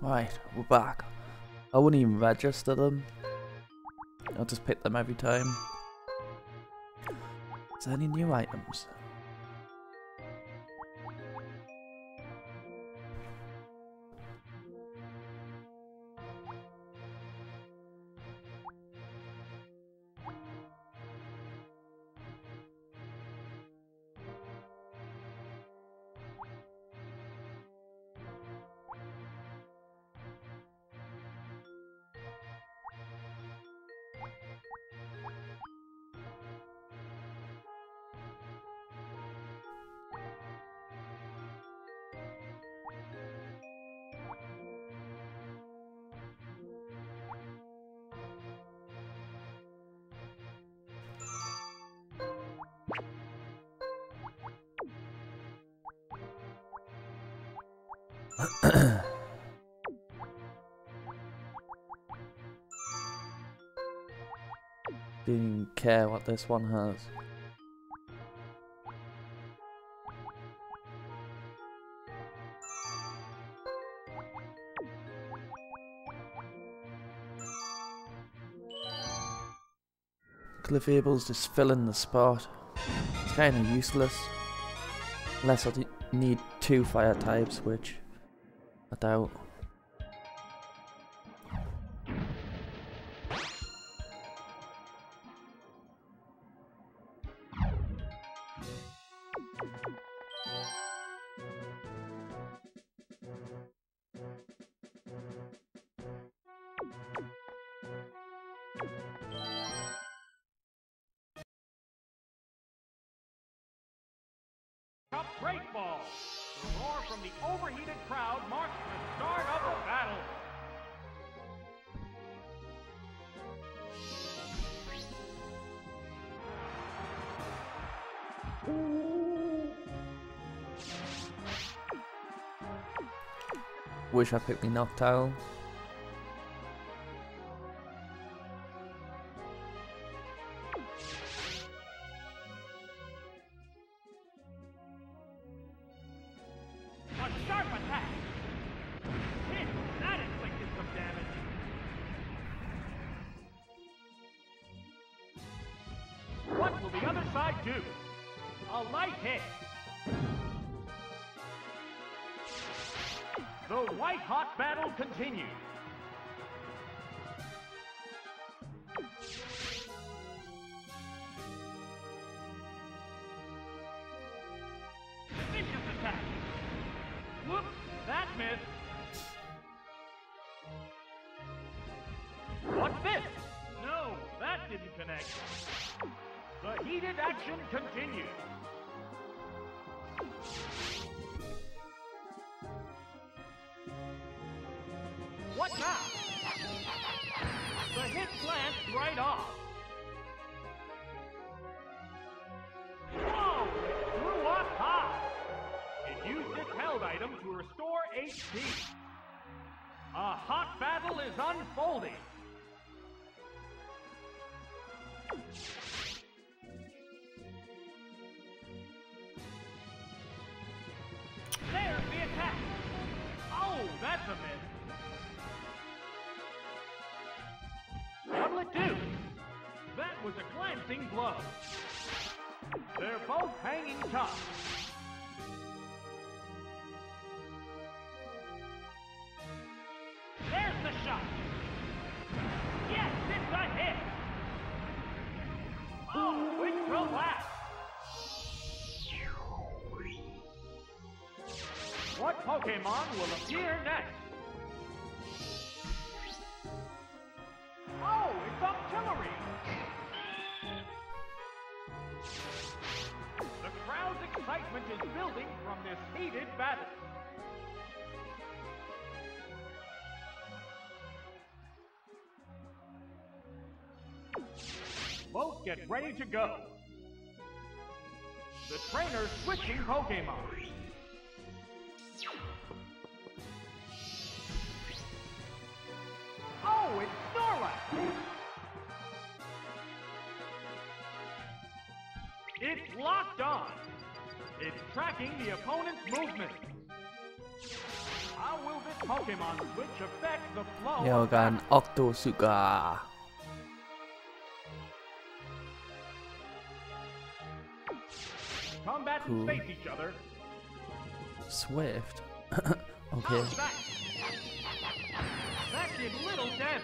Right, we're back. I wouldn't even register them. I'll just pick them every time. Is there any new items? Care what this one has. Clefable's just filling the spot. It's kind of useless. Unless I need two fire types, which I doubt. Great Ball. The roar from the overheated crowd marks the start of the battle. Wish I picked me Noctowl. Was blow. They're both hanging tough. There's the shot. Yes, it's a hit. Oh, it collapsed. What Pokemon will appear next? get ready to go. The trainer switching Pokemon. Oh, it's Snorlax! It's locked on. It's tracking the opponent's movement. How will this Pokemon switch affect the flow? Yo, got an Octosuka. Combatants cool. face each other. Swift. okay. That? that did little damage.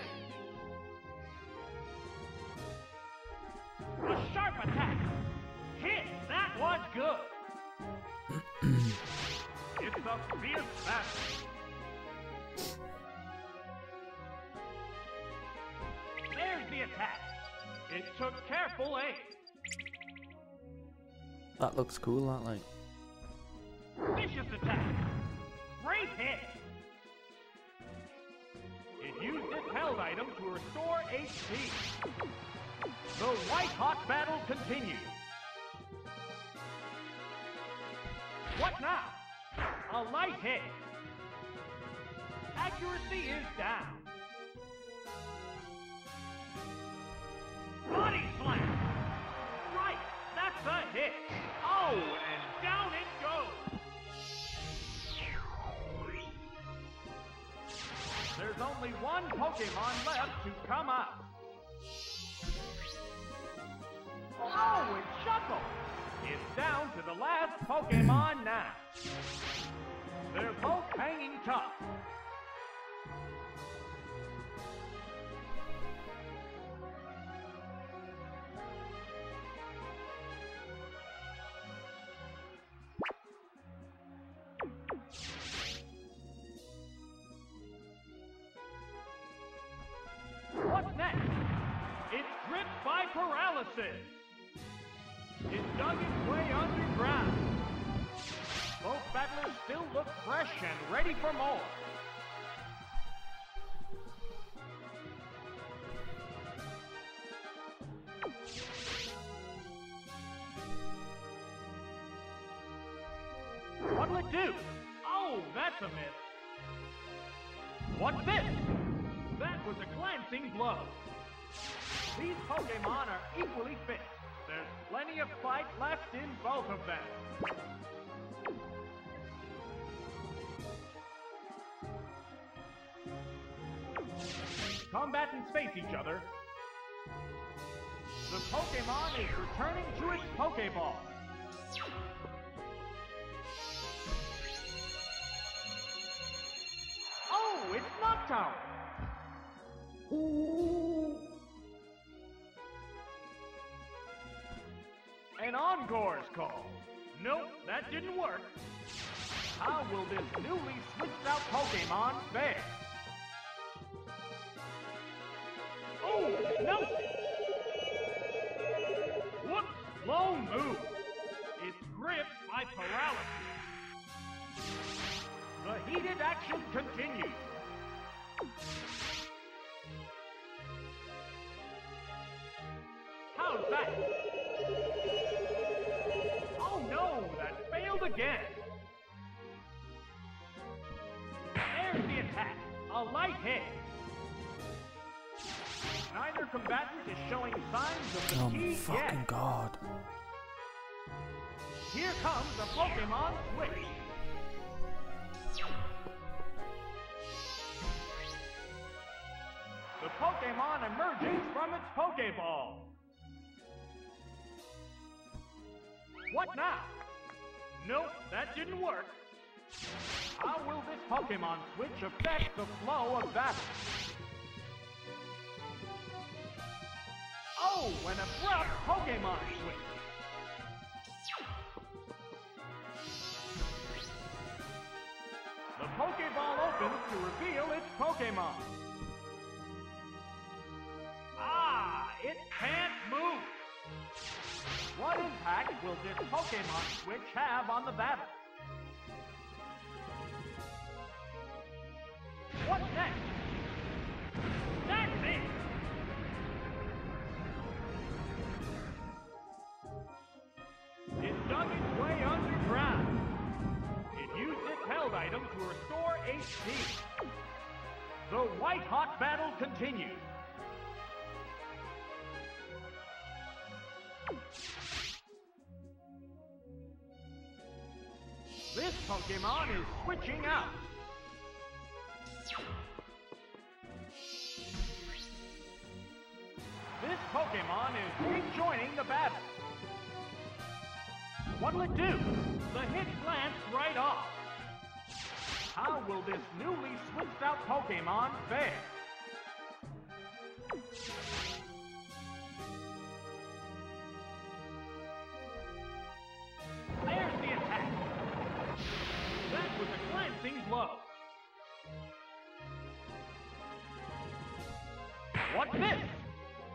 A sharp attack. Hit. That was good. it's a fierce battle. There's the attack. It took careful aim that looks cool that like Vicious attack. Great hit. It used its held item to restore HP. The white hot battle continues. What now? A light hit. Accuracy is down. A hit. Oh, and down it goes. There's only one Pokemon left to come up. Oh, it's Shuckle! It's down to the last Pokemon now. They're both hanging tough. Paralysis. It dug its way underground. Both battlers still look fresh and ready for more. What'll it do? Oh, that's a miss. What's this? That was a glancing blow. These Pokemon are equally fit. There's plenty of fight left in both of them. Combatants face each other. The Pokemon is returning to its Pokeball. Oh, it's Noctowl! An encore's call. Nope, that didn't work. How will this newly switched out Pokemon fare? Oh, no! What slow move? It's gripped by paralysis. The heated action continues. How's that? Again. There's the attack. A light hit. Neither combatant is showing signs of oh fucking yet. god Here comes the Pokemon Switch. The Pokemon emerges from its Pokeball. What now? Nope, that didn't work. How will this Pokemon Switch affect the flow of battle? Oh, an abrupt Pokemon Switch. The Pokeball opens to reveal its Pokemon. Ah, it can't move. What impact will this Pokemon Switch have on the battle? What's next? That's it! It dug its way underground. It used its held item to restore HP. The white hot battle continues. This Pokemon is switching out. This Pokemon is rejoining the battle. What'll it do? The hit glanced right off. How will this newly switched out Pokemon fare? What's this?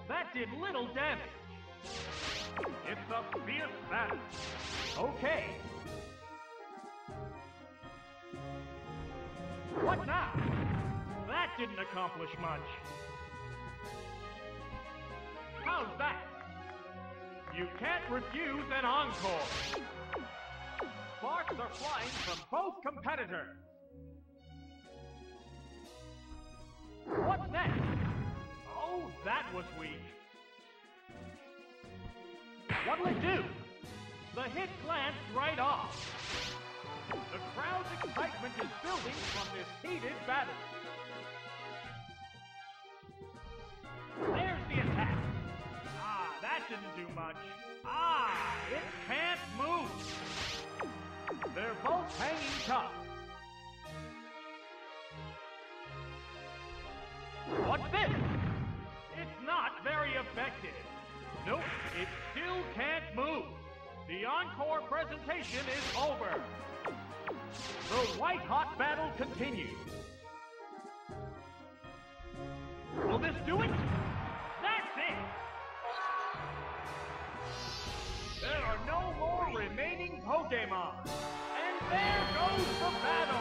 That did little damage. It's a fierce battle. Okay. What now? That didn't accomplish much. How's that? You can't refuse an encore. Sparks are flying from both competitors. What's next? Oh, that was weak. What'll it do? The hit glanced right off. The crowd's excitement is building from this heated battle. There's the attack. Ah, that didn't do much. Ah, it can't move. They're both hanging tough. What's this? It's not very effective. Nope, it still can't move. The encore presentation is over. The white hot battle continues. Will this do it? That's it! There are no more remaining Pokemon. And there goes the battle!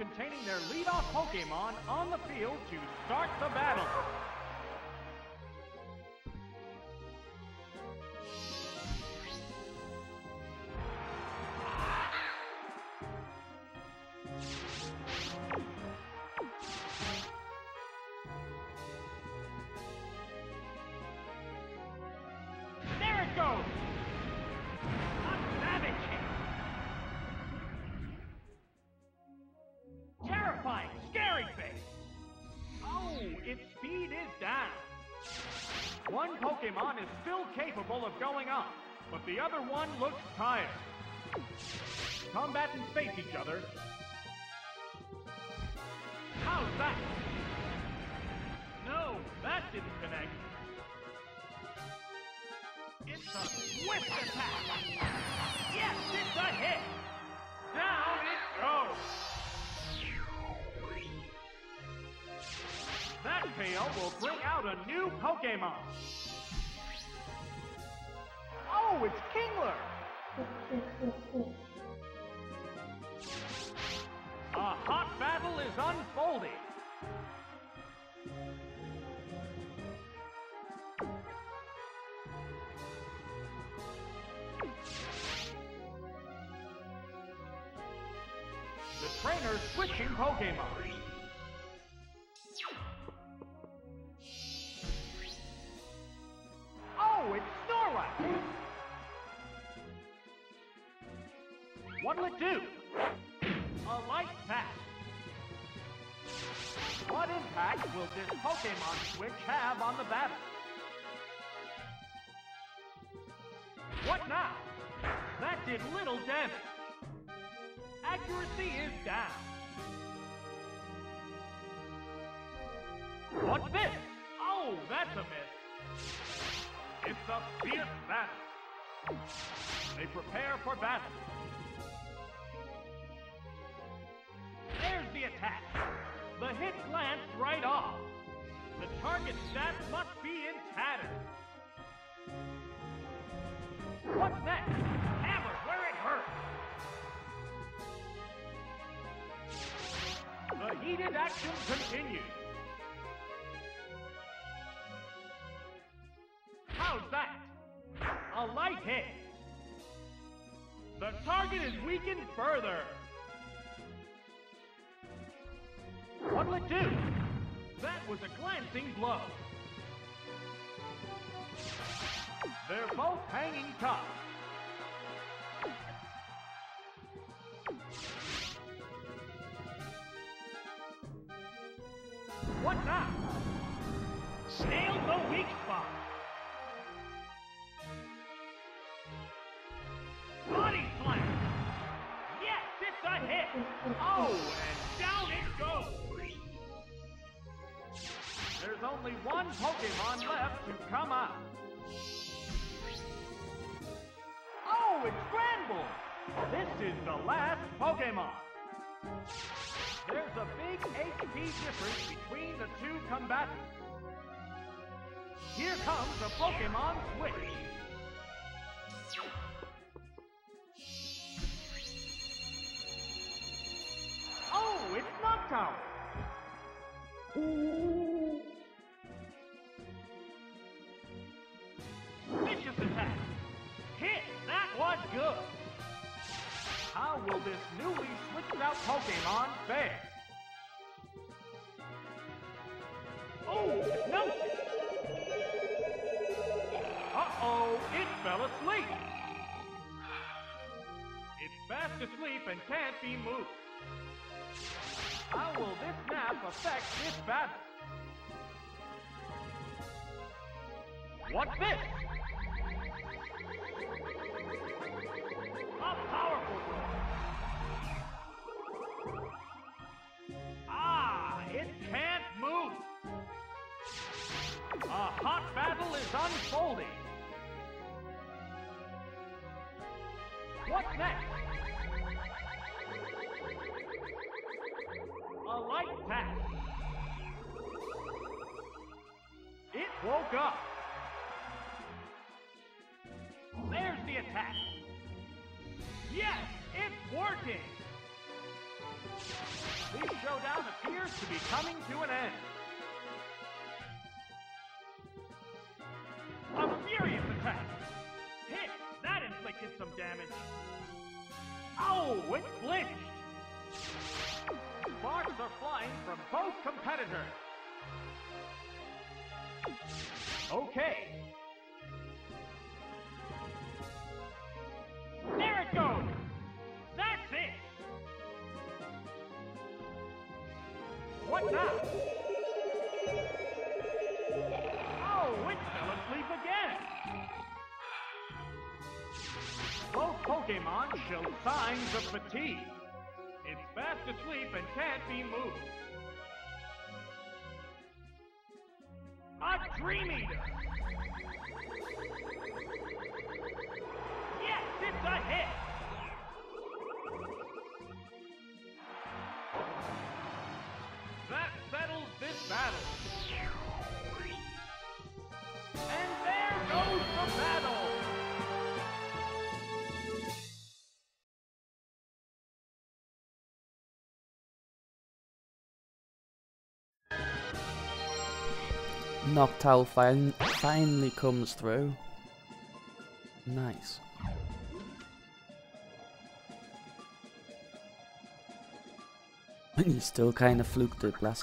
Containing their lead-off Pokemon on the field to start the battle. One Pokemon is still capable of going up, but the other one looks tired. Combatants face each other. How's that? No, that didn't connect. It's a swift attack! Yes, it's a hit! Will bring out a new Pokemon. Oh, it's Kingler! A hot battle is unfolding. The trainer's switching Pokemon. Switch have on the battle? What now? That did little damage. Accuracy is down. What's this? Oh, that's a miss. It's a fierce battle. They prepare for battle. There's the attack. The hit glanced right off. The target stats must be in tatters. What's next? Hammer where it hurts. The heated action continues. How's that? A light hit. The target is weakened further. What'll it do? That was a glancing blow. They're both hanging tough. What now? Nailed the weak spot. Body slam. Yes, it's a hit. Oh, There's only one Pokemon left to come out. Oh, it's Granbull. This is the last Pokemon. There's a big HP difference between the two combatants. Here comes a Pokemon switch. Oh, it's Noctowl. Was good. How will this newly switched out Pokemon fare? Oh, no! Uh-oh, it fell asleep. It's fast asleep and can't be moved. How will this nap affect this battle? What's this? Hot battle is unfolding. What's next? A light pack. It woke up. There's the attack. Yes, it's working. This showdown appears to be coming to an end. Inflicted some damage. Oh, it glitched! Sparks are flying from both competitors. Okay. There it goes! That's it! What now? Pokemon show signs of fatigue. It's fast asleep and can't be moved. A Dream Eater! Yes, it's a hit! Noctowl fin finally comes through. Nice. And he still kind of fluked it, bless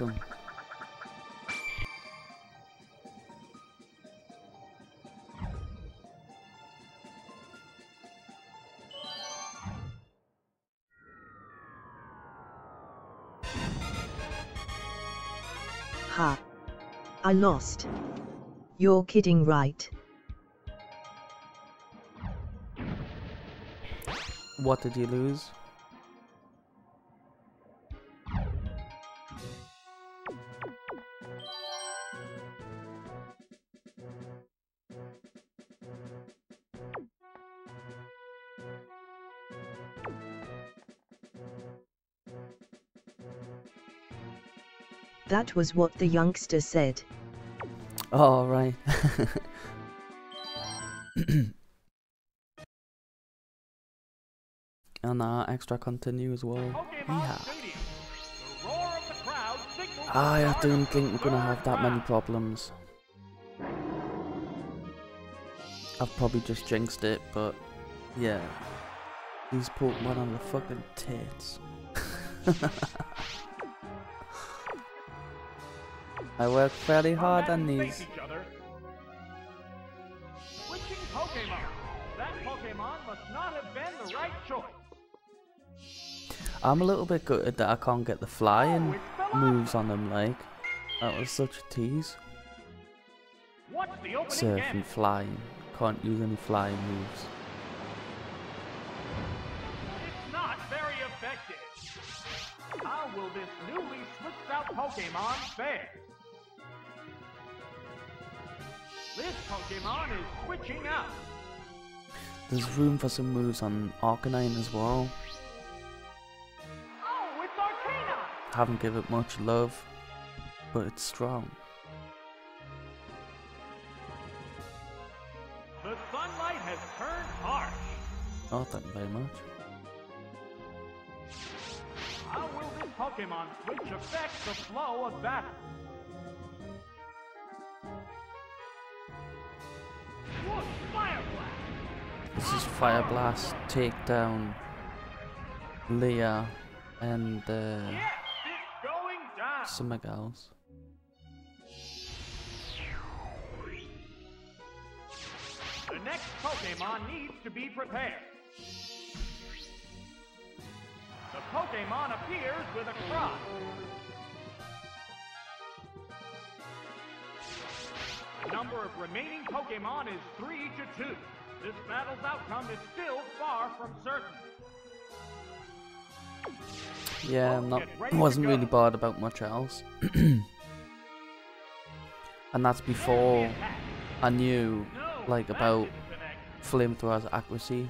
I lost. You're kidding, right? What did you lose? That was what the youngster said. Oh, right. and uh, extra continue as well. Pokemon Yeah. Stadium. The roar of the crowd signals I don't think we're gonna have that many problems. I've probably just jinxed it, but yeah. These Pokemon are the fucking tits. I work fairly hard on these. Switching Pokemon. That Pokemon must not have been the right choice. I'm a little bit gutted that I can't get the Oh, flying it's moves on them, like. That was such a tease. What's the opening Surf and flying. Can't use any flying moves. It's not very effective. How will this newly switched out Pokemon fare? This Pokemon is switching out. There's room for some moves on Arcanine as well. Oh, it's Arcanine! Haven't given it much love, but it's strong. The sunlight has turned harsh. Oh, thank you very much. How will this Pokemon switch affect the flow of battle? This is Fire Blast, Takedown, Leer, and uh, something. The next Pokemon needs to be prepared. The Pokemon appears with a cry. The number of remaining Pokemon is 3 to 2. This battle's outcome is still far from certain. Yeah, I'm not. wasn't really bothered about much else. and that's before I knew like about flamethrower's accuracy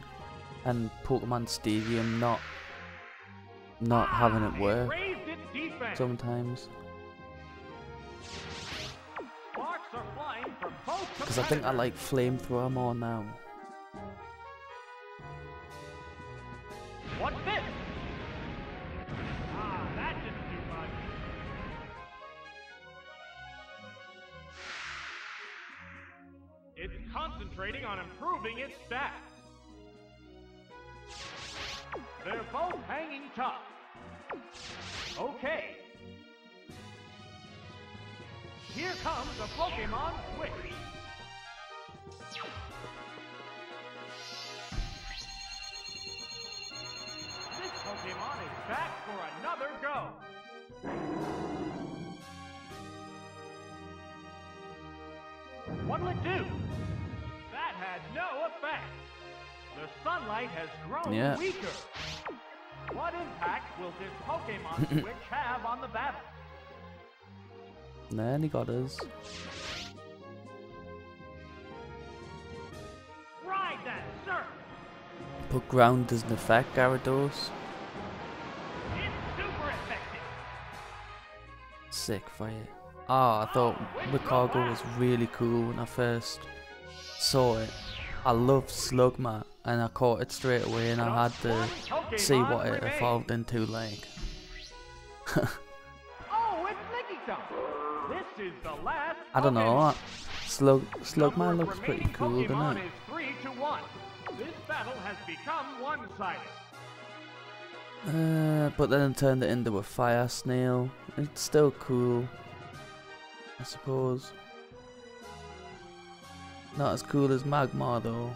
and Pokemon Stadium not not having it Ah, work raised its defense. sometimes. Sparks are flying from both Because I think I like flamethrower more now. On improving its stats. They're both hanging tough. Okay. Here comes a Pokemon Switch. This Pokemon is back for another go. What'll it do? Had no effect. The sunlight has grown Yeah. weaker. What impact will this Pokemon Switch have on the battle? Then he got us. Ride that surf! But ground doesn't affect Gyarados. It's super effective! Sick fire. Ah, I thought Magcargo was really cool when I first saw it. I love Slugma, and I caught it straight away, and I had to see what it evolved into. Like, Oh, it's Nicky This is the last. I don't know. Slug Slugma looks pretty cool, doesn't it? is three to one. This battle has become one-sided. Uh, but then turned it into a fire snail. It's still cool, I suppose. Not as cool as Magmar though.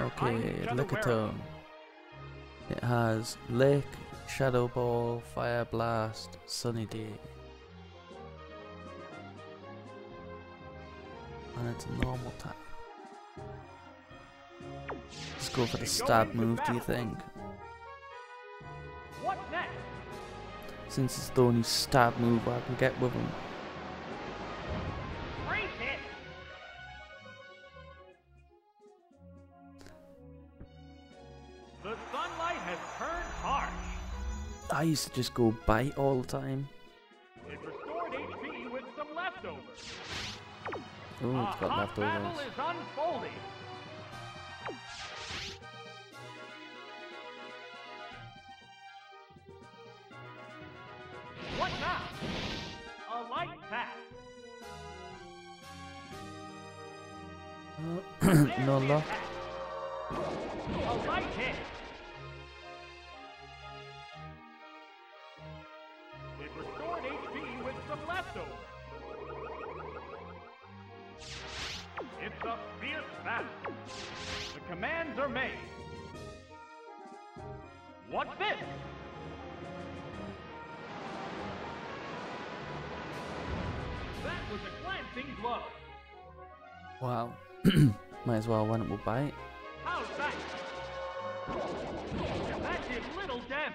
Okay, each other look at warily. It has Lake, Shadow Ball, Fire Blast, Sunny Day. And it's a normal type. Let's go for the stab move, do you think? Since it's the only stab move I can get with him. Great hit. The sunlight has turned harsh. I used to just go bite all the time. It restored HP with some leftovers. Oh, it's got leftovers. As well went with bite. How's that? Did little damage.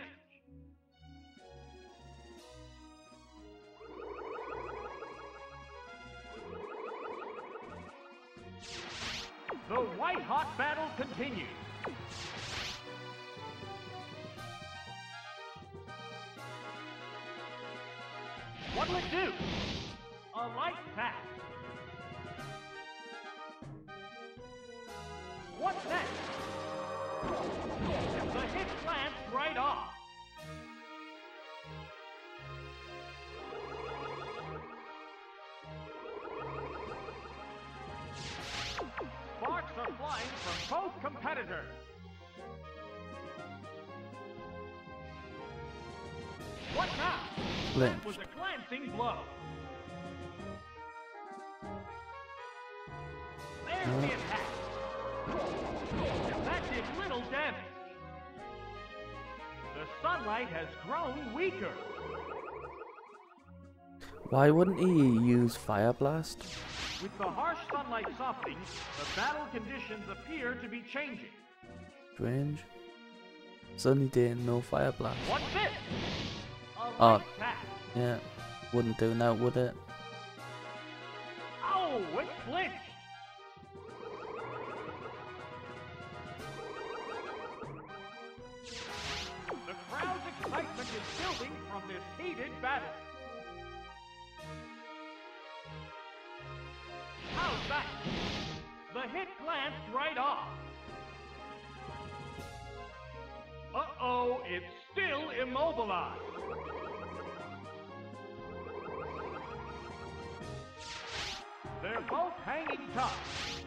The white hot battle continues. What'll it do? The hit glanced right off. Sparks are flying from both competitors. What now? That was a glancing blow. There's the attack. That did little damage. Sunlight has grown weaker. Why wouldn't he use Fire Blast? With the harsh sunlight softening, the battle conditions appear to be changing. Strange. Sunny day and no Fire Blast. What's this? A Oh. Yeah, wouldn't do now, would it? Heated battle. How's that? The hit glanced right off. Uh-oh, it's still immobilized. They're both hanging tough.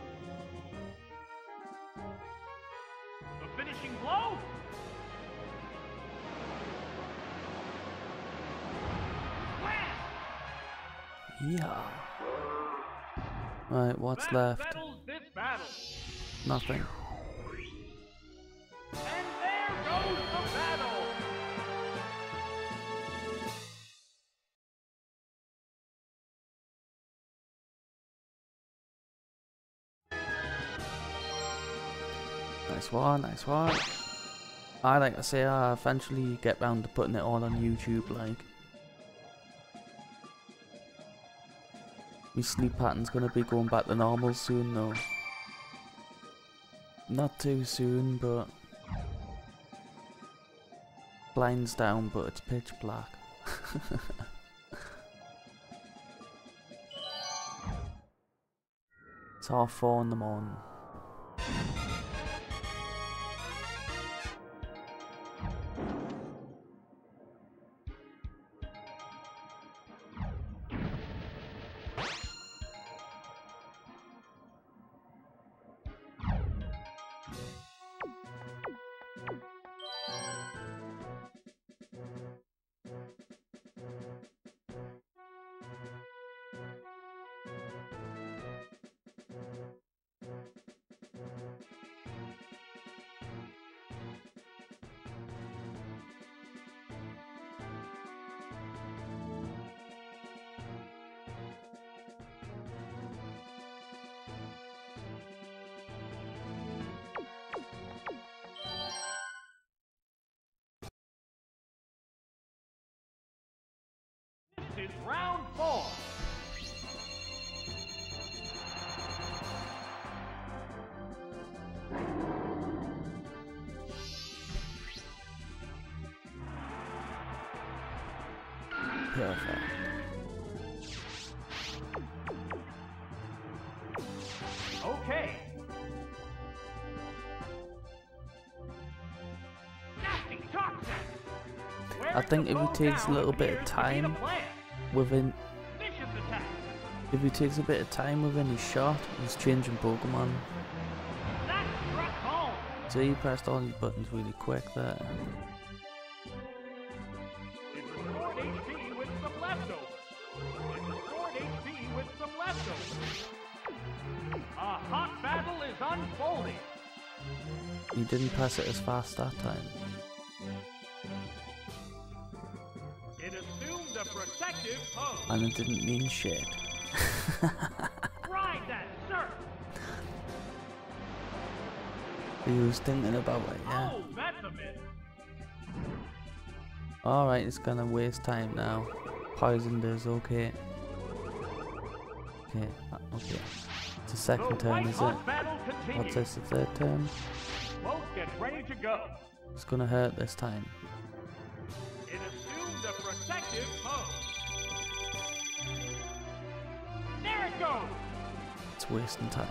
The finishing blow? Yeah. Right, what's left? Nothing. And there goes the battle. Nice one, nice one. I like to say I eventually get round to putting it all on YouTube, like. My sleep pattern's gonna be going back to normal soon though. Not too soon, but... Blinds down, but it's pitch black. it's half four in the morning. Think if Where's takes a little bit of time. Within, if he takes a bit of time within his shot, he's changing Pokemon. So he pressed all his buttons really quick there. It. It. He didn't press it as fast that time. And it didn't mean shit. Ride that surf. He was thinking about it, yeah. Oh, that's a miss. Alright, it's gonna waste time now. Poisoned is okay. Okay, uh, okay. It's the second turn, is it? hot battle continues. What's this, the third turn? Both get ready to go. It's gonna hurt this time. It assumed a protective pose. It's wasting time.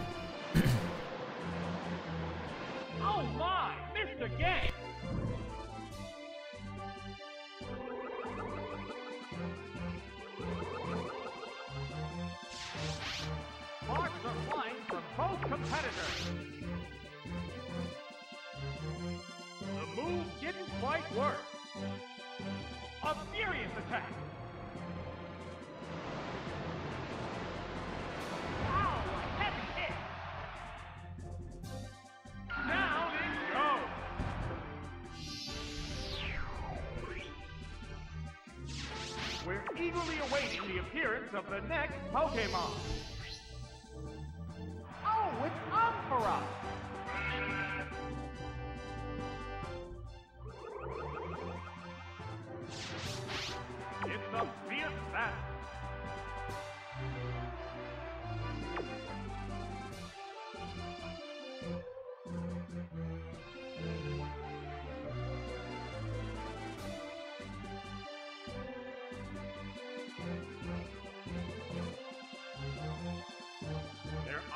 Oh my, missed again. Sparks are flying from both competitors. The move didn't quite work. A furious attack. Appearance of the next Pokemon.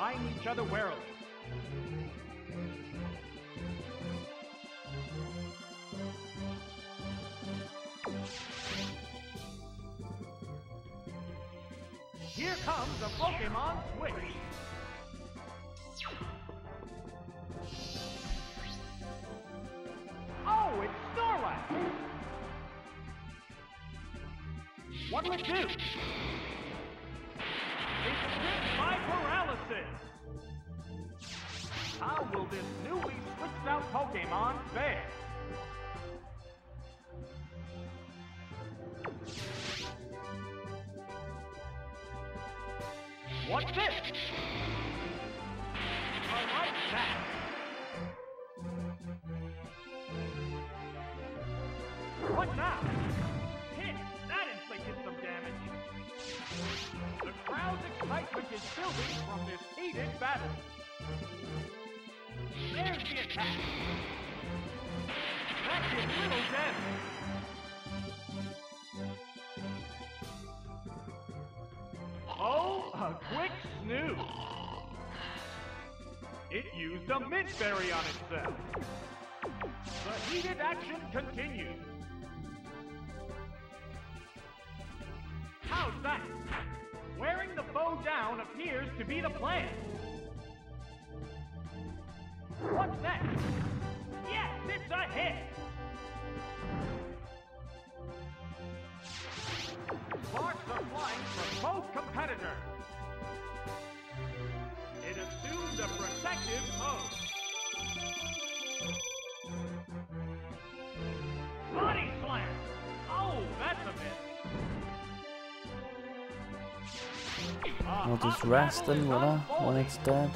Eyeing each other warily. Here comes a Pokemon Switch. Oh, it's Snorlax! What'll it do? It used a mint berry on itself. The heated action continues. How's that? Wearing the bow down appears to be the plan. What's next? I'll just rest is will I? When it's dead.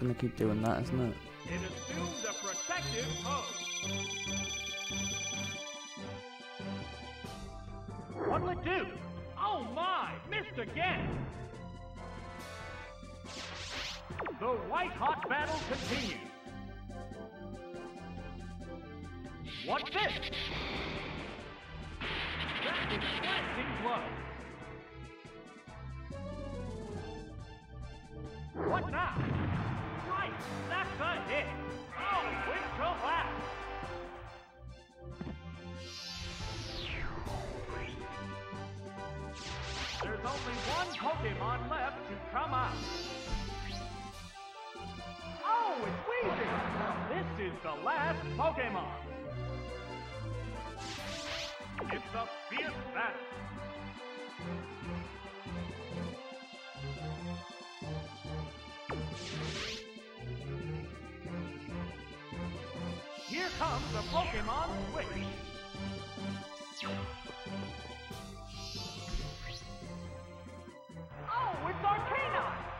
Gonna keep doing that, isn't it? What'll it do? Oh my! Missed again! The white hot battle continues. What's this? Blow. What now? Right, that's a hit. Oh, collapse. There's only one Pokemon left to come out. Oh, it's Weezing! This is the last Pokemon. It's a fierce battle. Here comes the Pokemon Switch. Oh, it's Arcanine!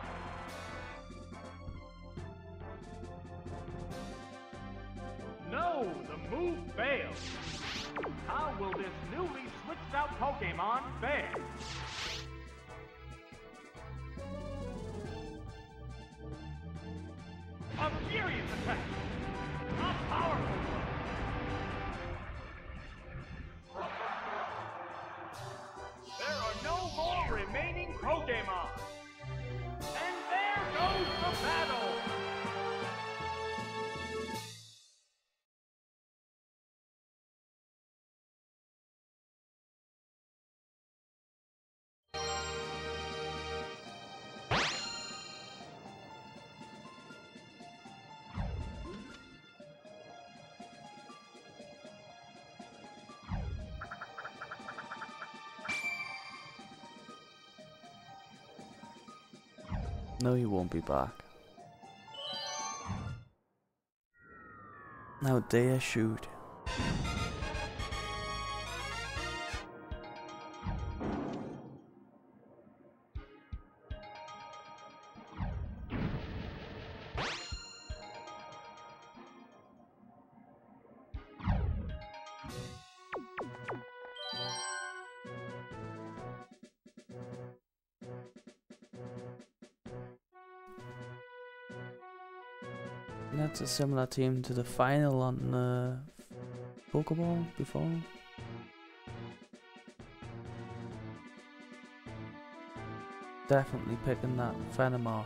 No, the move failed. Out Pokemon fare? A furious attack! No, he won't be back. Now dare shoot. A similar team to the final on uh, Pokeball before. Definitely picking that Venomoth.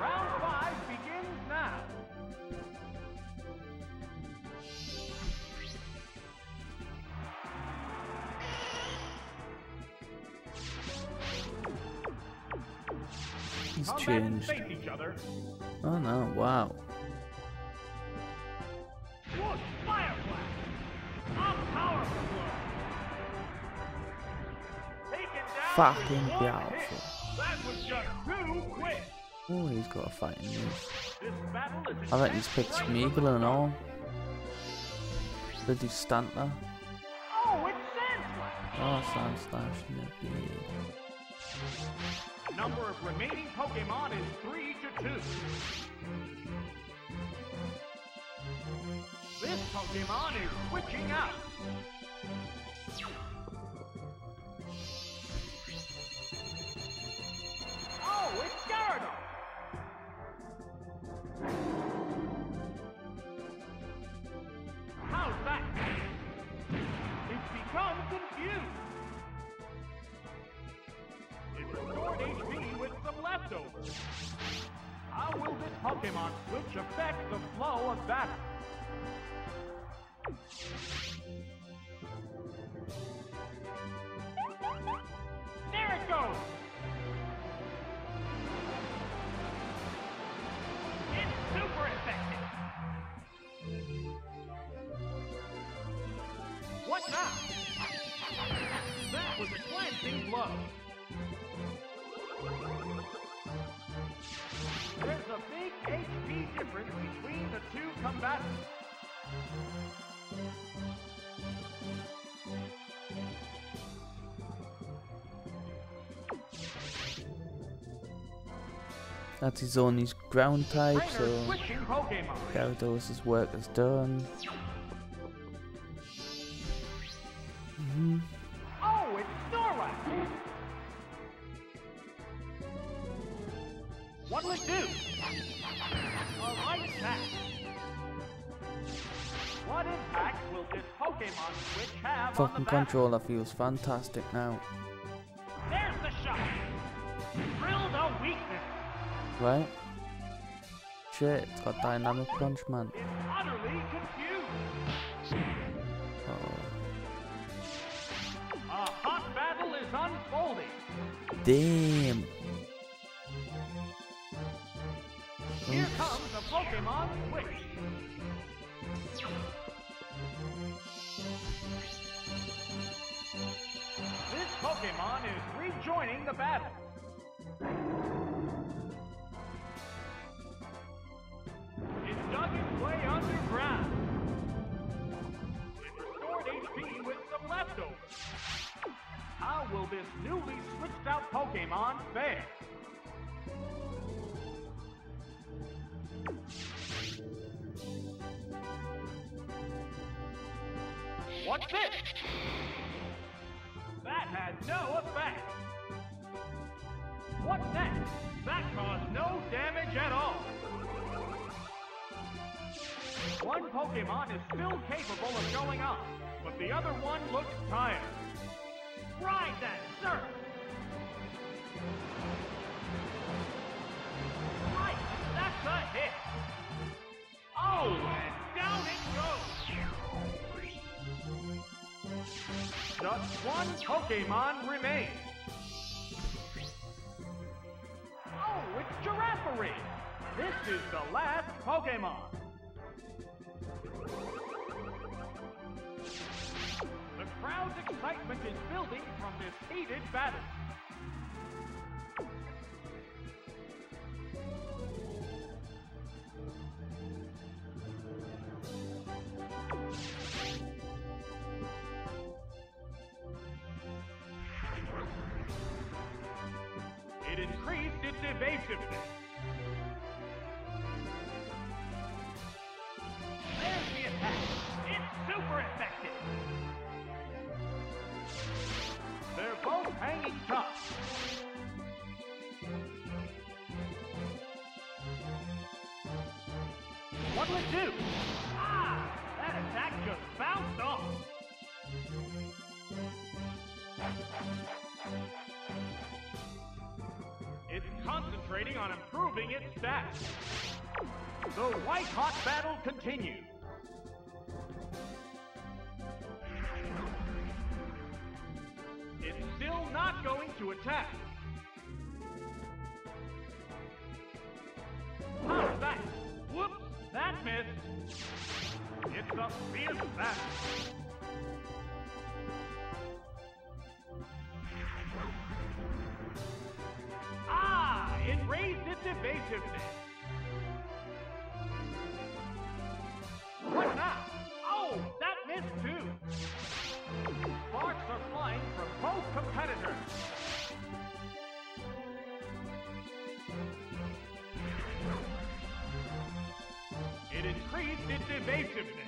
Round five begins now. He's changed. face each other. Oh no, wow. Whoa, fire blast! A powerful blow. Taken down fucking One beautiful. hit. That was just too quick. Oh, he's got a fighting move. This battle is I bet he's picked Smeargle and all. Bloody Stantler. Oh, it's Sandslash! Oh, Sand Slash. Nippy. Number of remaining Pokemon is 3 to 2. This Pokemon is switching out. Pokemon switch affect the flow of battle? Between the two combatants. That's his only ground type, so Gyarados' work is done. hmm Oh, it's Snorlax! What'll it do? Fucking battle? controller feels fantastic now. There's the shot. Drill the weakness. Right? Shit, it's got dynamic punch, man. It's utterly confused. Oh. A hot battle is unfolding. Damn. Here comes a Pokemon switch. Pokemon is rejoining the battle. It dug its way underground. It restored HP with some leftovers. How will this newly switched out Pokemon fare? What's this? No effect. What's next? That caused no damage at all. One Pokemon is still capable of going up, but the other one looks tired. Ride that surf! Right, that's a hit! Oh, and down it goes! Just one Pokemon remains. Oh, it's Girafarig! This is the last Pokemon. The crowd's excitement is building from this heated battle. that? How's that? Whoops, that missed. It's a fierce battle. Ah, it raised its evasiveness. Activation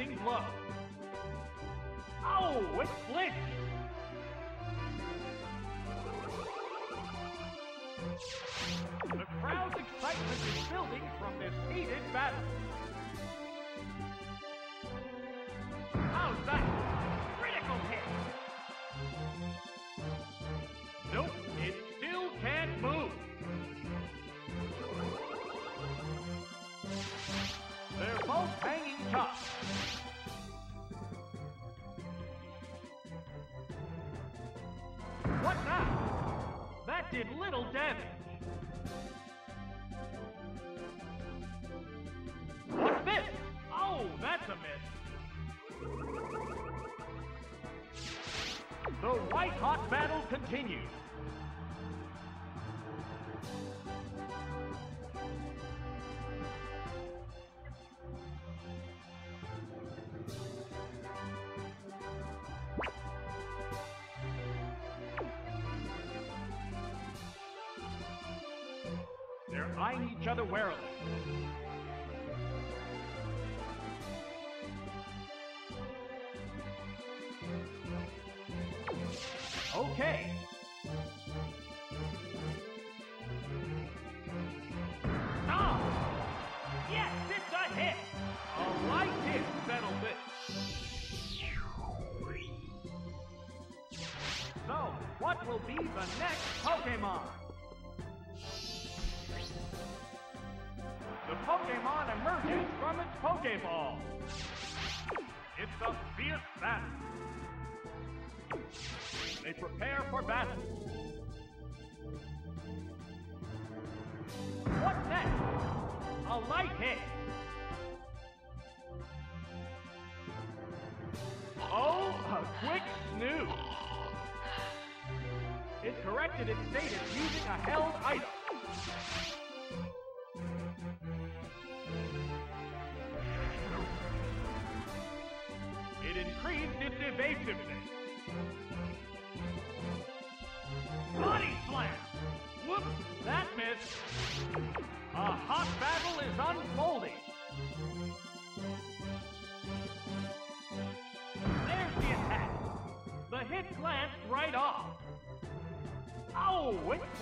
seems low. Oh, it's split! The crowd's excitement is building from this heated battle. How's that? The white-hot battle continues.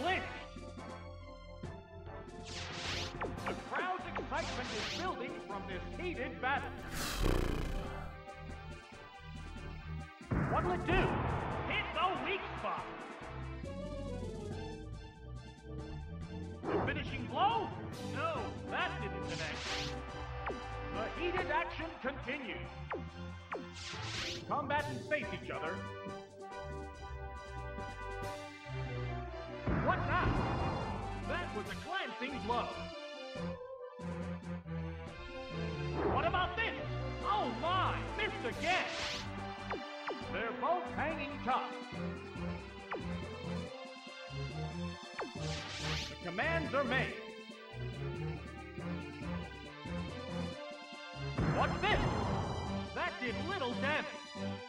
Blitz! The crowd's excitement is building from this heated battle. What'll it do? Hit the weak spot! The finishing blow? No, that didn't connect. The heated action continues. Combatants face each other, Ah, that was a glancing blow. What about this? Oh my, missed again. They're both hanging tough. The commands are made. What's this? That did little damage.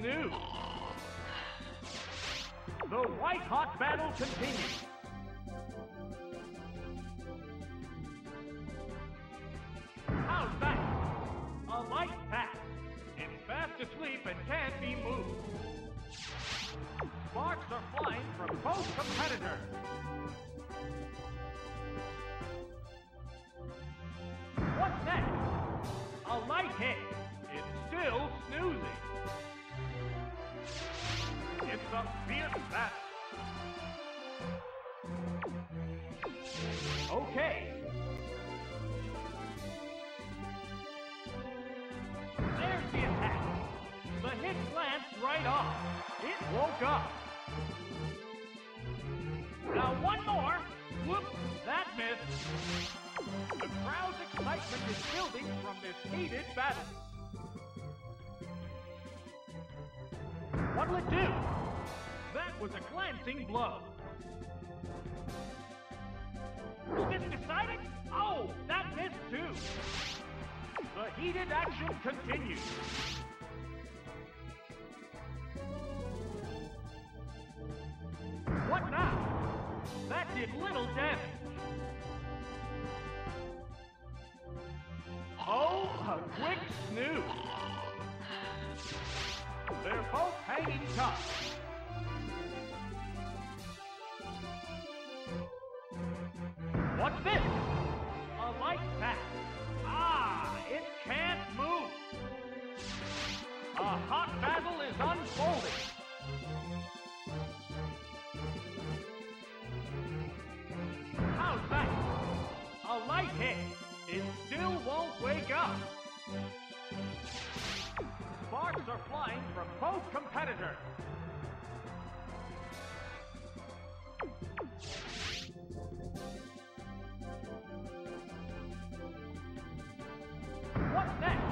new. The white-hot battle continues. A glancing. Is decided? Oh, that missed too. The heated action continues. Competitors. What's next?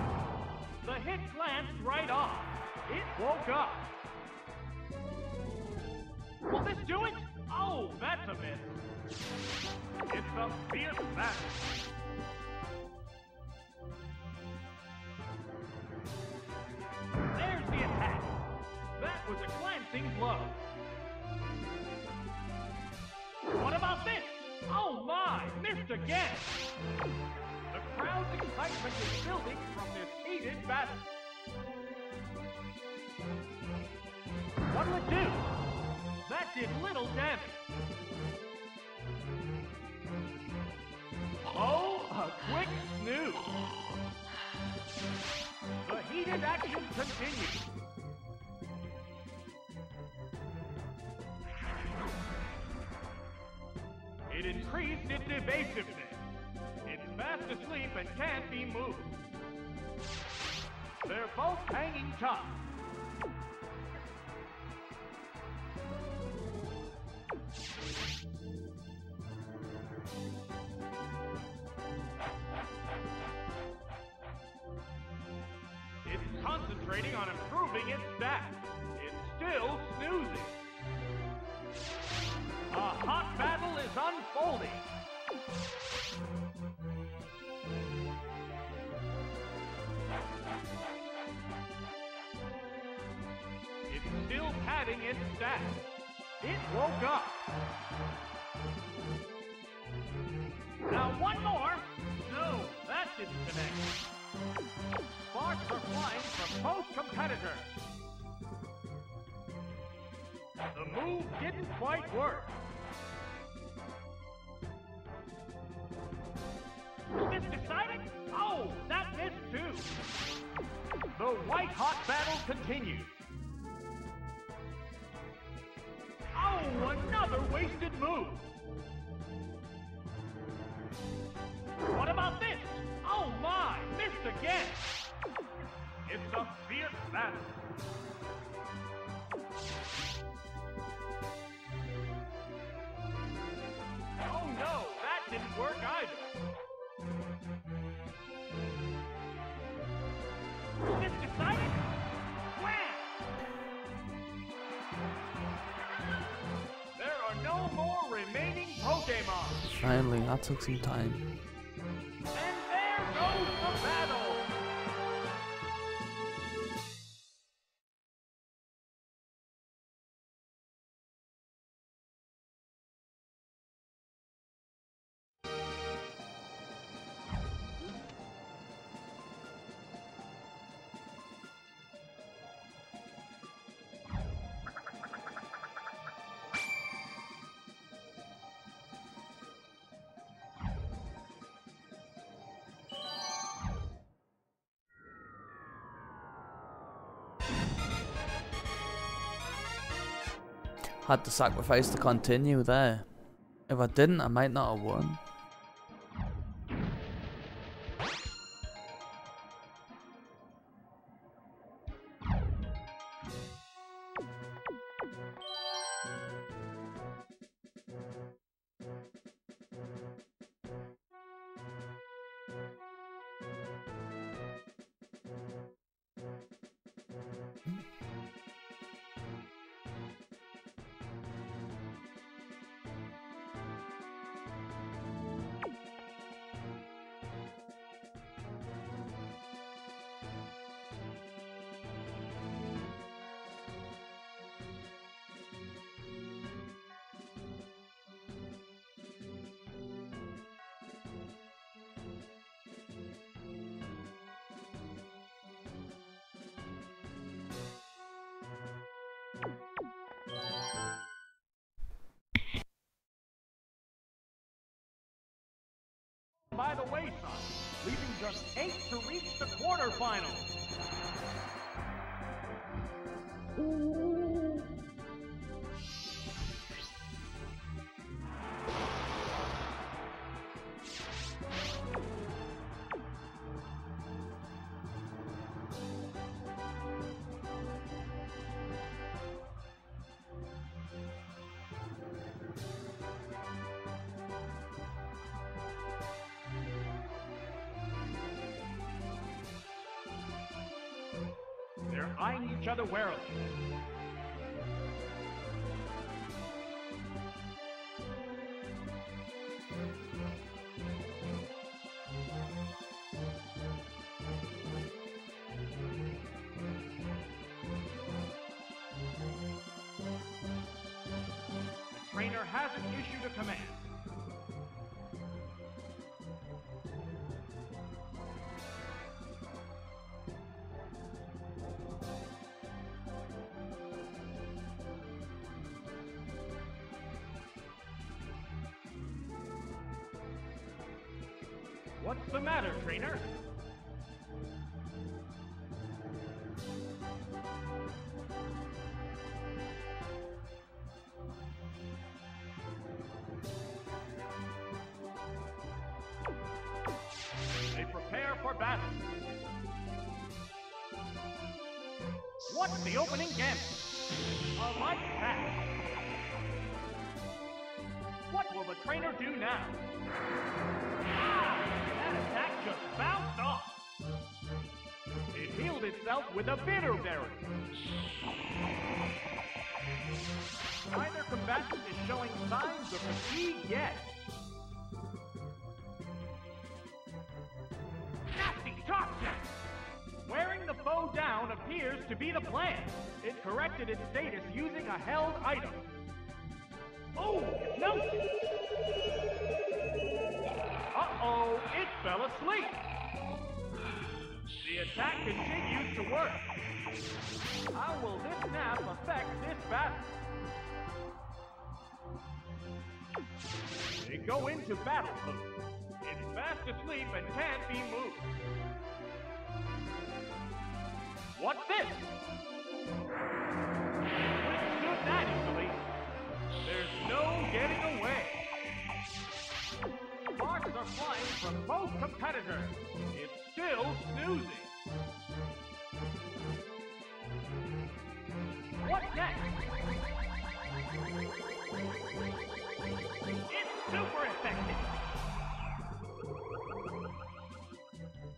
The hit glanced right off. It woke up. Will this do it? Oh, that's a miss. It's a fierce battle. Again. The crowd's excitement is building from this heated battle. What'll it do? That did little damage. Oh, a quick snooze. The heated action continues. It increased its evasiveness. It's fast asleep and can't be moved. They're both hanging tough. It's concentrating on improving its stats. It's still snoozing. Padding its stats. It woke up. Now one more. No, that didn't connect. Sparks are flying from both competitors. The move didn't quite work. Is this decided? Oh, that missed too. The white hot battle continues. Oh, another wasted move. What about this? Oh my, missed again. It's a fierce battle. Oh no, that didn't work either. Finally, that took some time. Had to sacrifice to continue there. If I didn't, I might not have won. Just eight to reach the quarterfinals. Each other warily. What's the matter, trainer? Itself with a bitter berry. Neither combatant is showing signs of fatigue yet. Nasty toxic! Wearing the foe down appears to be the plan. It corrected its status using a held item. Oh, no! Uh-oh, it fell asleep. The attack continues to work. How will this nap affect this battle? They go into battle mode. It's fast asleep and can't be moved. What's this? Withstood that easily. There's no getting away. Sparks are flying from both competitors. It's still snoozing. What next? It's super effective.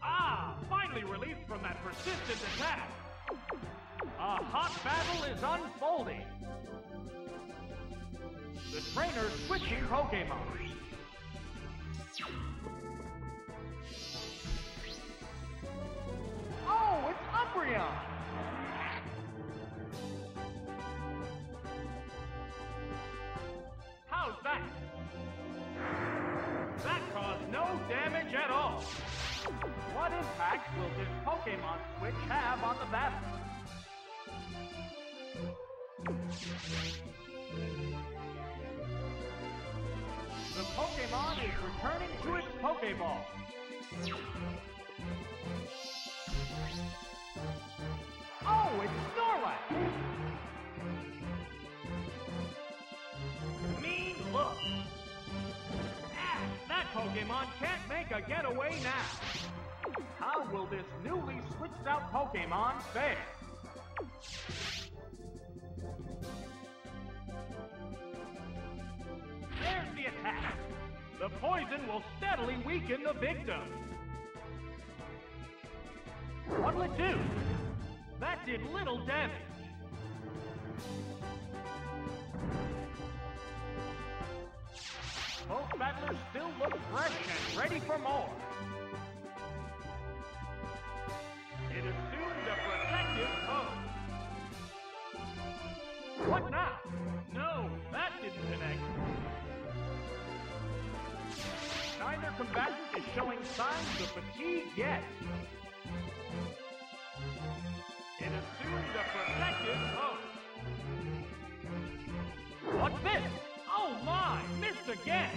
Ah, finally released from that persistent attack. A hot battle is unfolding. The trainer's switching Pokemon. Oh, it's Umbreon! At all. What impact will this Pokemon switch have on the battle? The Pokemon is returning to its Pokeball. Pokemon can't make a getaway now. How will this newly switched out Pokemon fare? There's the attack. The poison will steadily weaken the victim. What'll it do? That did little damage. Both battlers still look fresh and ready for more. It assumed a protective pose. What now? No, that didn't connect. Neither combatant is showing signs of fatigue yet. It assumed a protective pose. What's this? My! Missed again!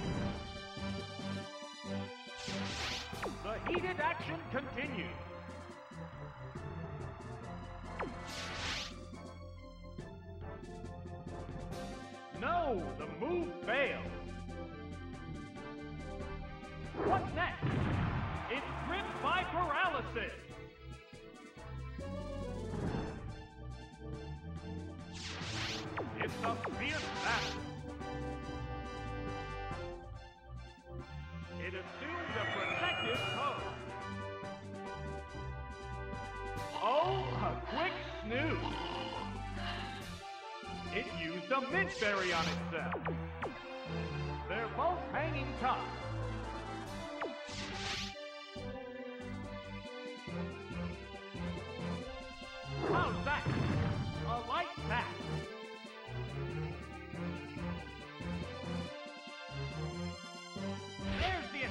The heated action continues. No, the move failed. What's next? It's gripped by paralysis. It's a fierce battle. It assumed a protective pose. Oh, a quick snooze. It used a mint berry on itself. They're both hanging tough. How's that? A light pass.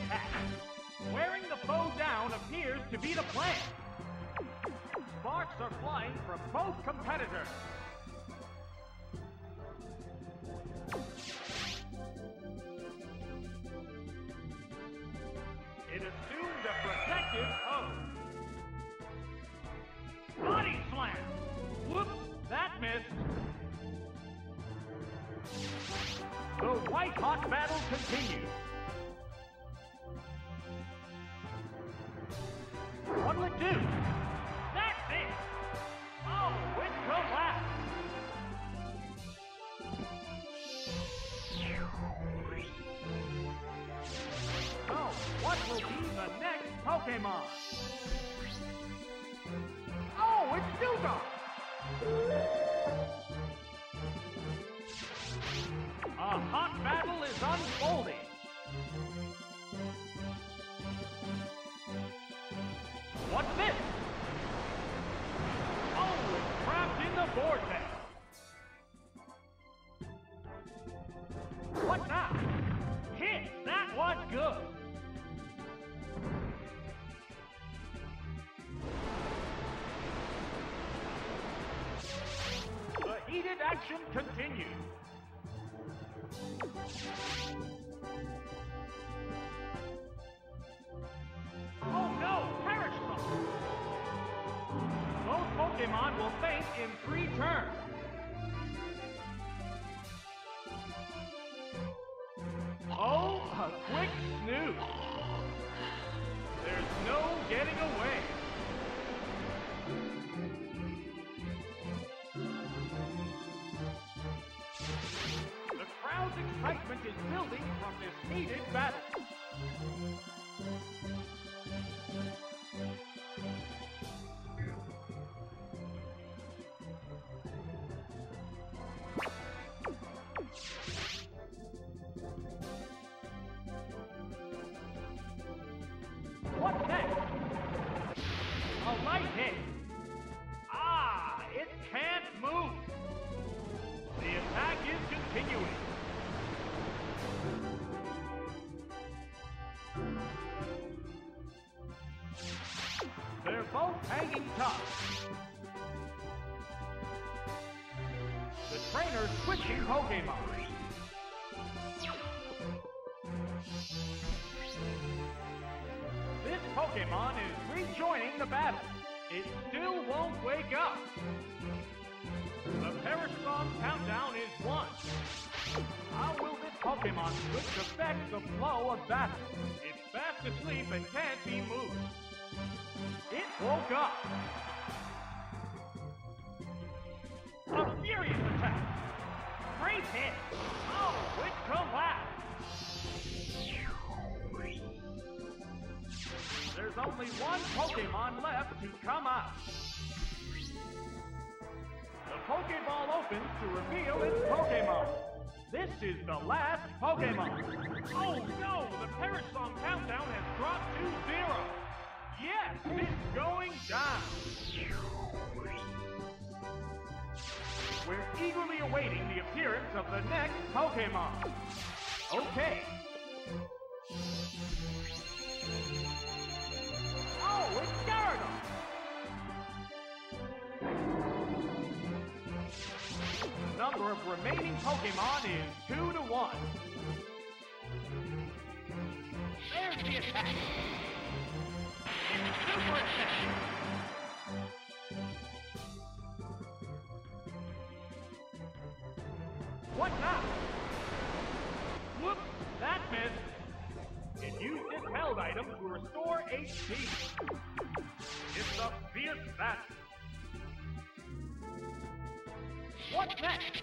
Attack. Wearing the foe down appears to be the plan. Sparks are flying from both competitors. It assumes a protective pose. Body slam! Whoops, that missed. The white hot battle continues. That's it! Oh, collapsed! So, oh, what will be the next Pokemon? Oh, it's Dewgong! A hot battle is unfolding. What's this? Oh, it's trapped in the vortex. What now? Hit! That was good. The heated action continues. In three turns. Oh, a quick snooze. There's no getting away. The crowd's excitement is building from this heated battle. Tough. The trainer's switching Pokemon. This Pokemon is rejoining the battle. It still won't wake up. The Perish Song countdown is one. How will this Pokemon switch affect the flow of battle? It's fast asleep and can't be moved. It woke up. A furious attack. Great hit. Oh, it collapsed. There's only one Pokemon left to come out. The Pokeball opens to reveal its Pokemon. This is the last Pokemon. Oh no, the Perish Song countdown has dropped to zero. Yes, it's going down. We're eagerly awaiting the appearance of the next Pokemon. Okay. Oh, it's Gyarados! The number of remaining Pokemon is two to one. There's the attack. Super attack. What now? Whoops, that missed. It used its held item to restore HP. It's a fierce battle. What's next?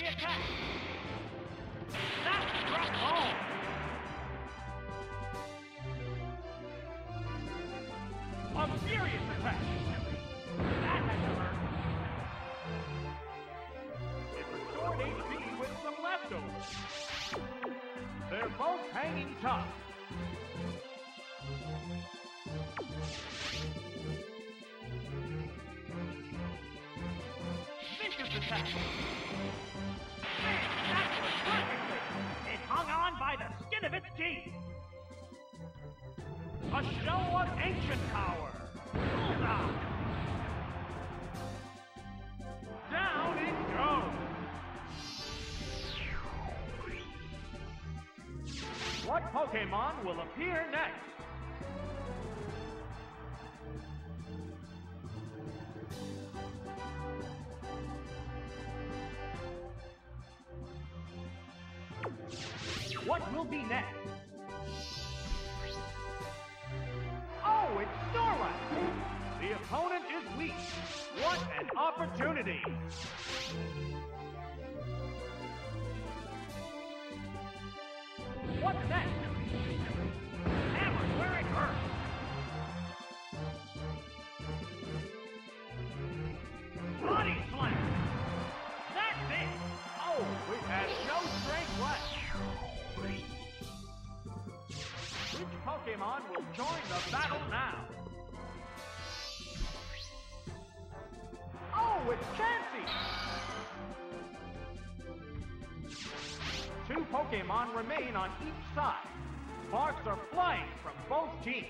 the attack. That struck home. A furious attack. That to hurt. It restored HP with some leftovers. They're both hanging tough. Vicious attack. A show of ancient power. Down it goes. What Pokemon will appear next? What will be next? What's next? Pokemon remain on each side. Sparks are flying from both teams.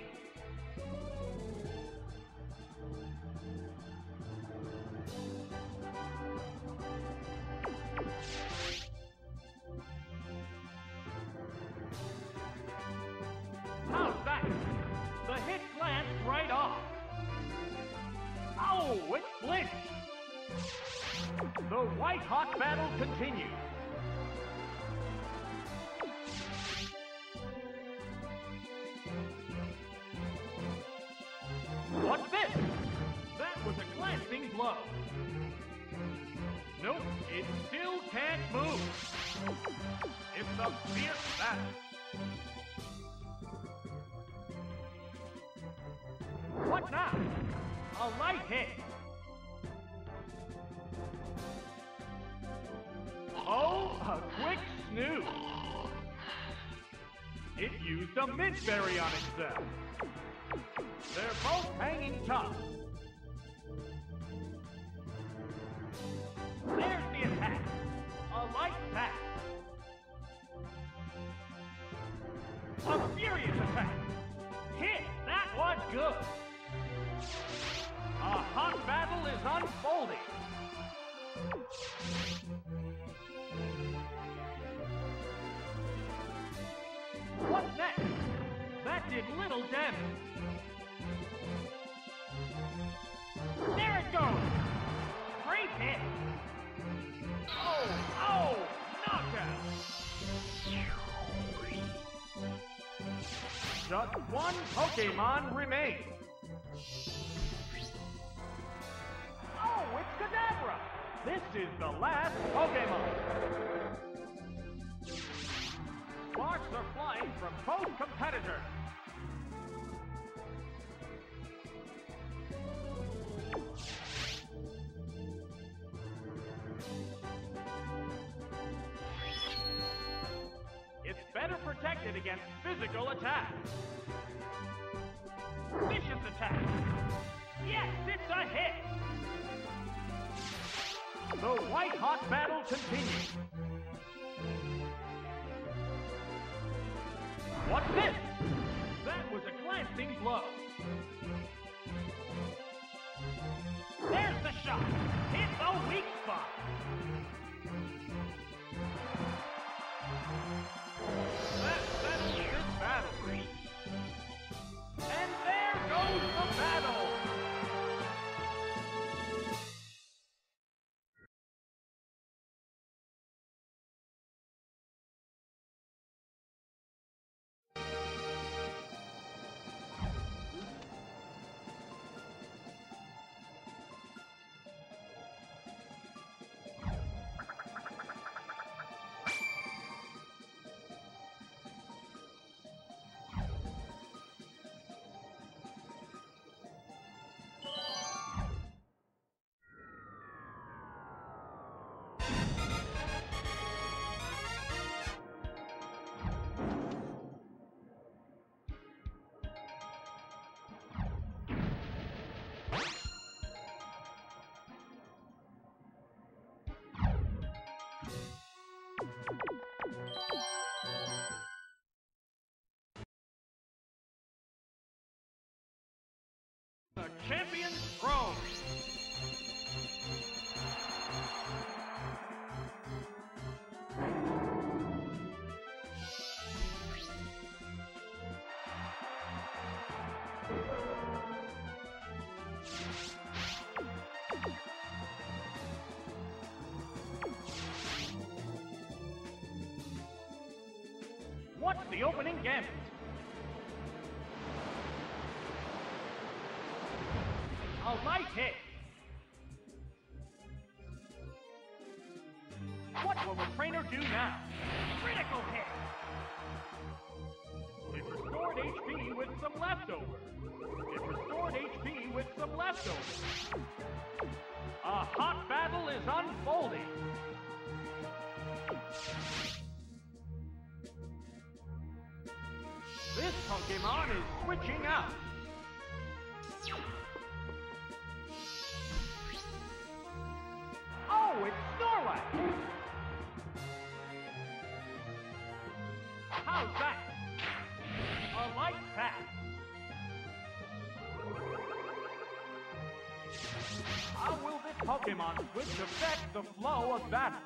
What now? A light hit. Oh, a quick snooze. It used a mint berry on itself. They're both hanging tough. Damage. There it goes! Great hit! Oh, oh! Knockout! Just one Pokemon remains. Oh, it's Kadabra! This is the last Pokemon. Sparks are flying from both competitors. It's better protected against physical attacks. Vicious attack. Yes, it's a hit. The white hot battle continues. What's this? That was a glancing blow. The shot. The What's the opening gambit? How's that? A light pass. How will this Pokemon switch affect the flow of battle?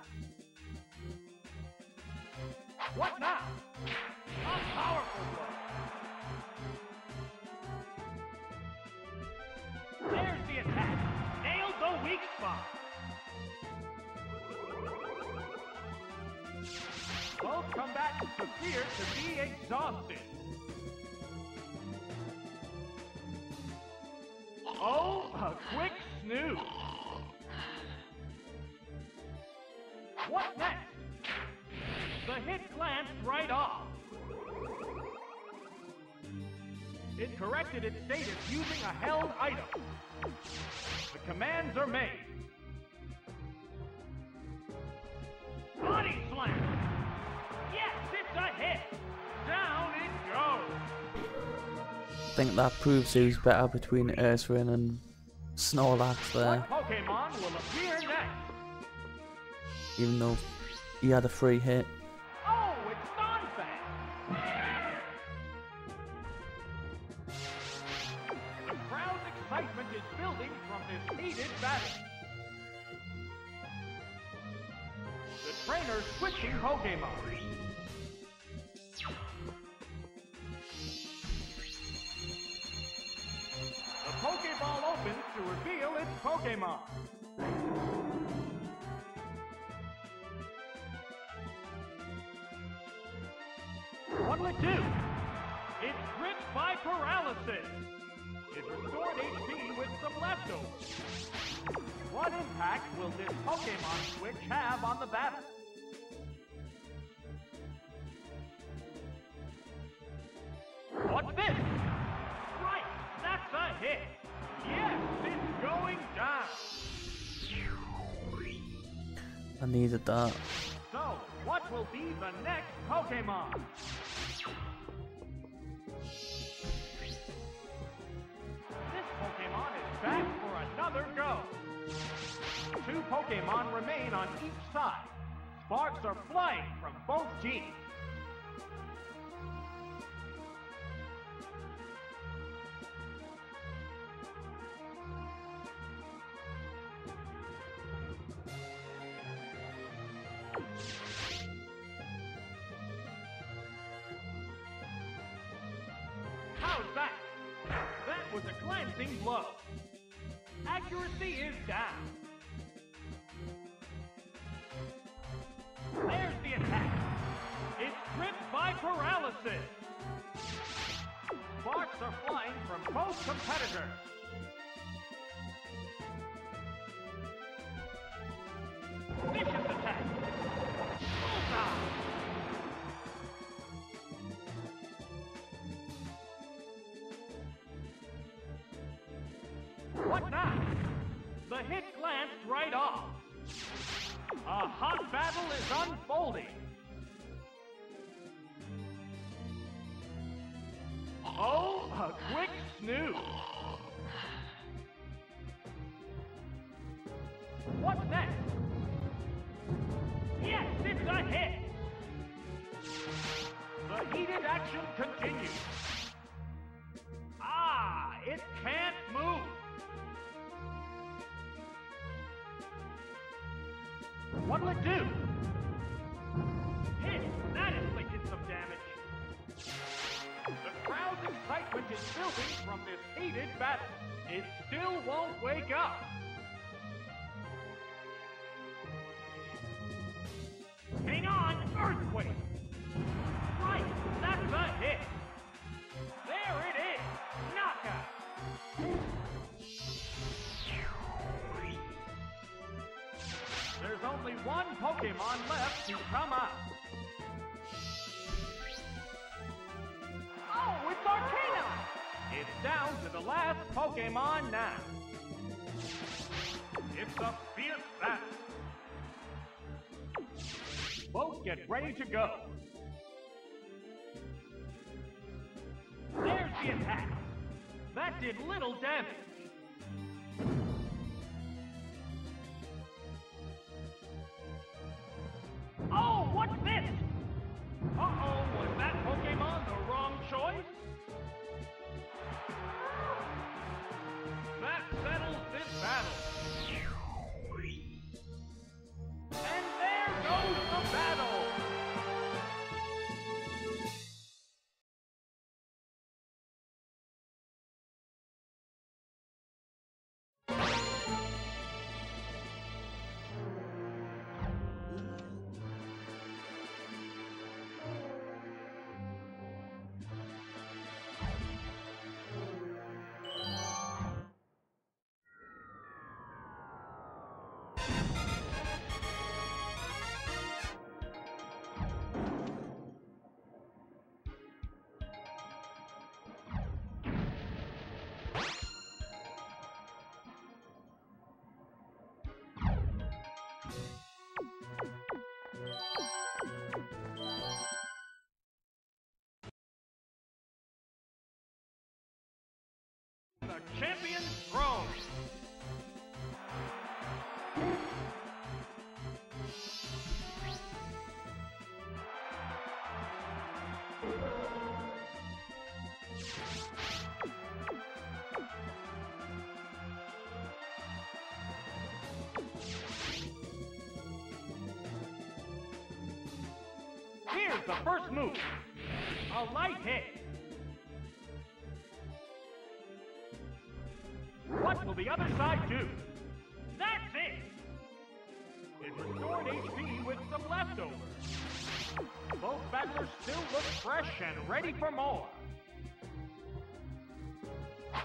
It corrected its status using a held item. The commands are made. Body slam! Yes, it's a hit! Down it goes! I think that proves who's better between Ursaring and Snorlax there, What Pokemon will appear next? even though he had a free hit. Excitement is building from this heated battle. The trainer's switching Pokemon. The Pokeball opens to reveal its Pokemon. What'll it do? It's gripped by paralysis. It restored Leftovers. What impact will this Pokemon switch have on the battle? What's this? Right, that's a hit. Yes, it's going down. I needed that. So, what will be the next Pokemon? Pokemon remain on each side. Sparks are flying from both teams. How's that? That was a glancing blow. Accuracy is down. Hot battle is unfolding. It do? Hit! That inflicted some damage. The crowd's excitement is building from this heated battle. It still won't wake up. One Pokemon left to come out. Oh, it's Arcanine! It's down to the last Pokemon now. It's a fierce battle. Both get ready to go. There's the attack. That did little damage. this? Uh-oh, was that Pokemon the wrong choice? The champion throne! Here's the first move. A light hit. The other side too. That's it! It restored HP with some leftovers. Both battlers still look fresh and ready for more.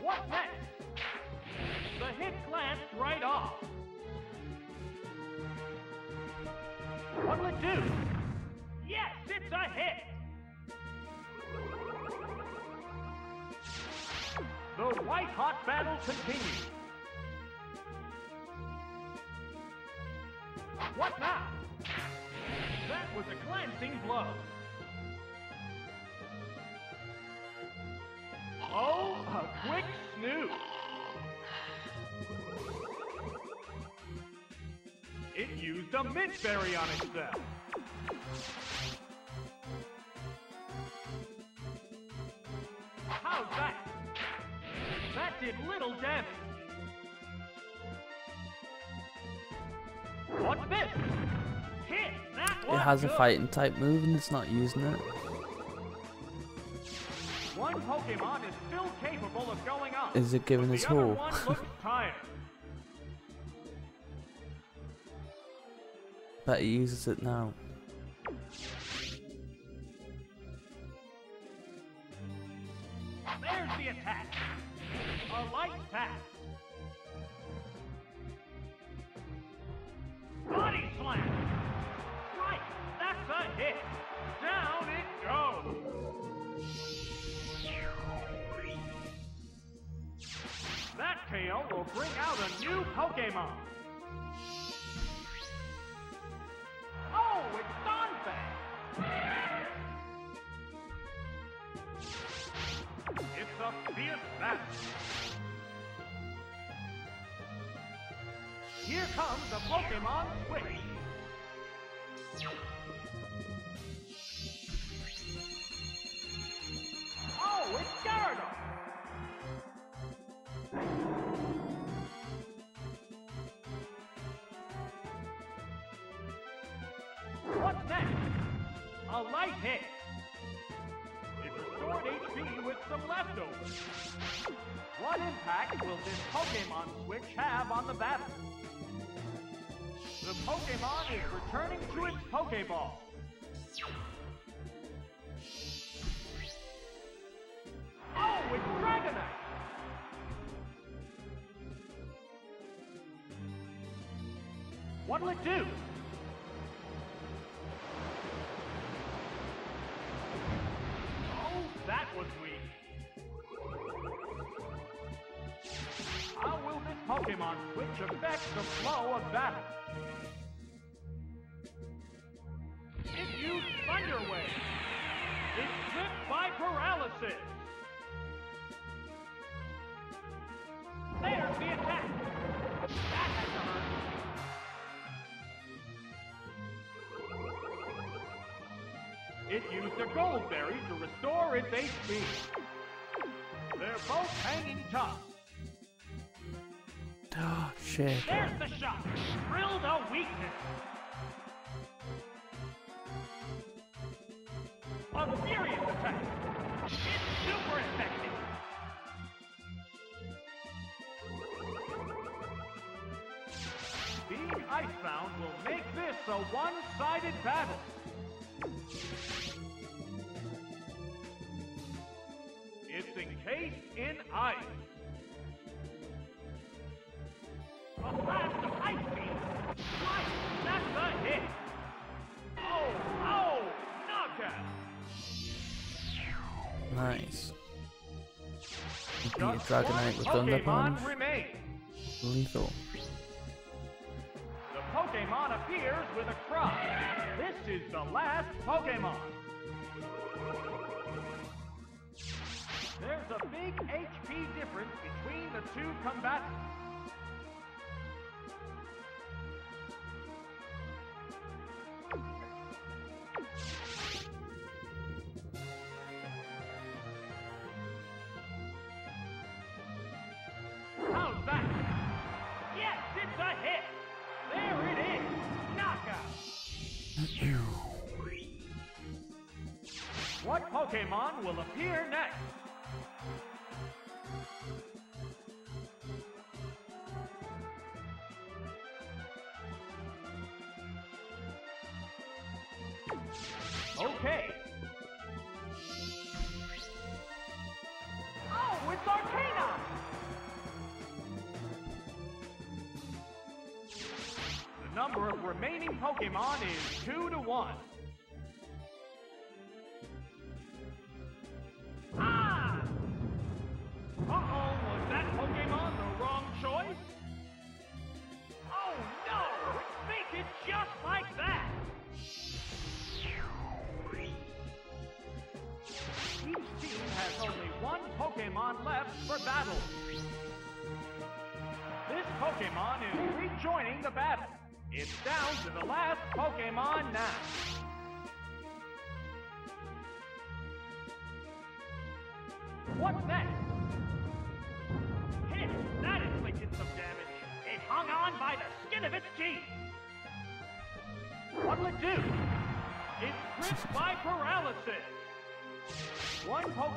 What next? The hit glanced right off. What'll it do? Yes, it's a hit! The white hot battle continues. What now? That was a glancing blow. Oh, a quick snooze. It used a mint berry on itself. How's that? That did little damage. It has a fighting type move and it's not using it. One Pokemon is still capable of going up. Is it giving us his the other whole? one looks tired. Bet he uses it now. There's the attack. A light pass. Will bring out a new Pokemon. Oh, it's Donphan. It's a fierce battle. Here comes a Pokemon Switch. What'll it do? it used a Gold Berry to restore its HP. They're both hanging tough. Oh, shit. There's the shot. Drill the weakness. A furious attack. It's super effective. Being icebound will make this a one-sided battle. Dragonite with Thunder Punch. Lethal. The Pokemon appears with a cross. This is the last Pokemon. There's a big HP difference between the two combatants. Pokemon will appear next. Okay. Oh, it's Arcanine! The number of remaining Pokemon is 2 to 1.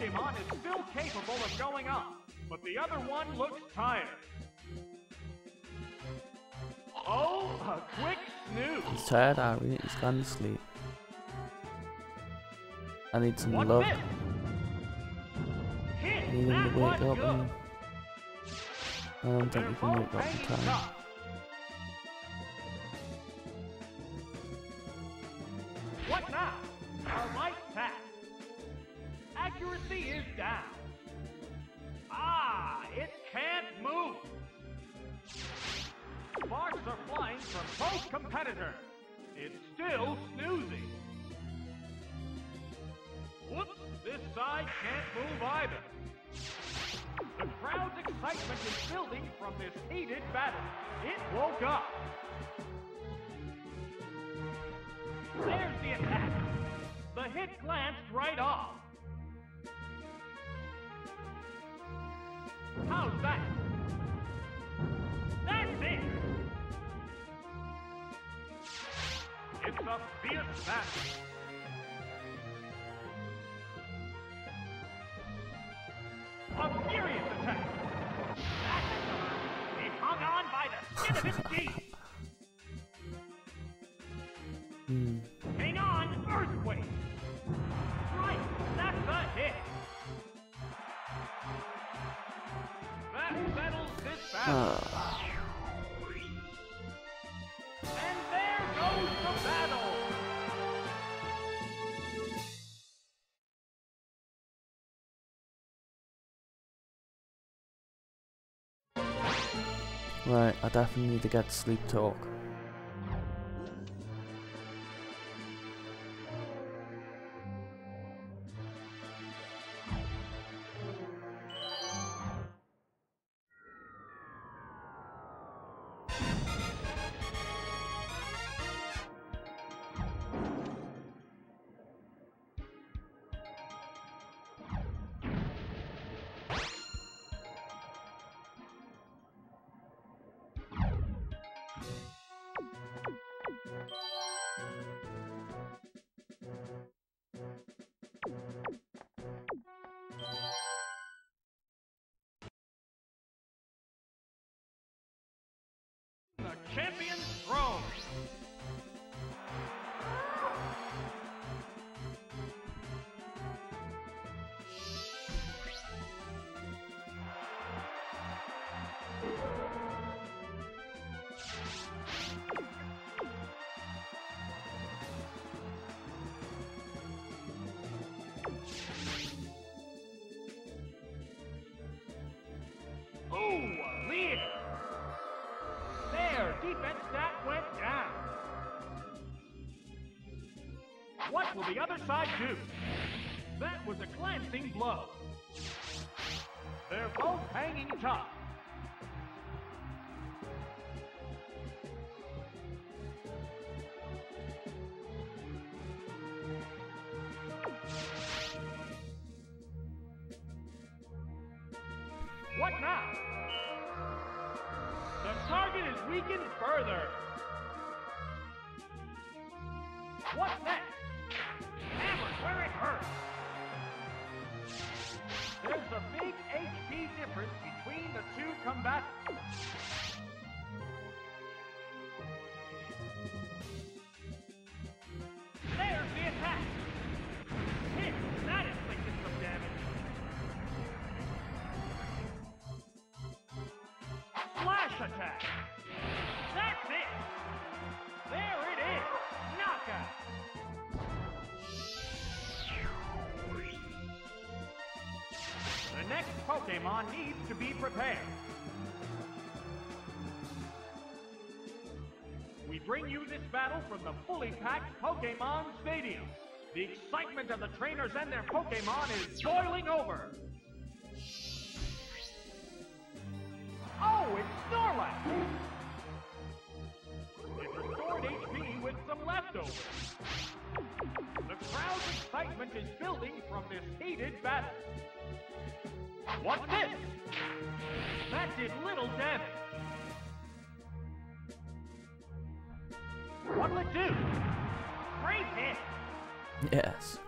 Pokemon is still capable of going up, but the other one looks tired. Oh, a quick snooze. He's tired out, really. he's gone to sleep. I need some What's love. Hit, I need him to wake up. And I don't think he can wake up in time. night. I definitely need to get sleep talk. Side do? That was a glancing blow. They're both hanging tough. What now? The target is weakened further. Next Pokemon needs to be prepared. We bring you this battle from the fully packed Pokemon Stadium. The excitement of the trainers and their Pokemon is boiling over. Oh, it's Snorlax! It restored HP with some leftovers. The crowd's excitement is building from this heated battle. What's this? That did little damage. What'll it do? Great hit! Yes.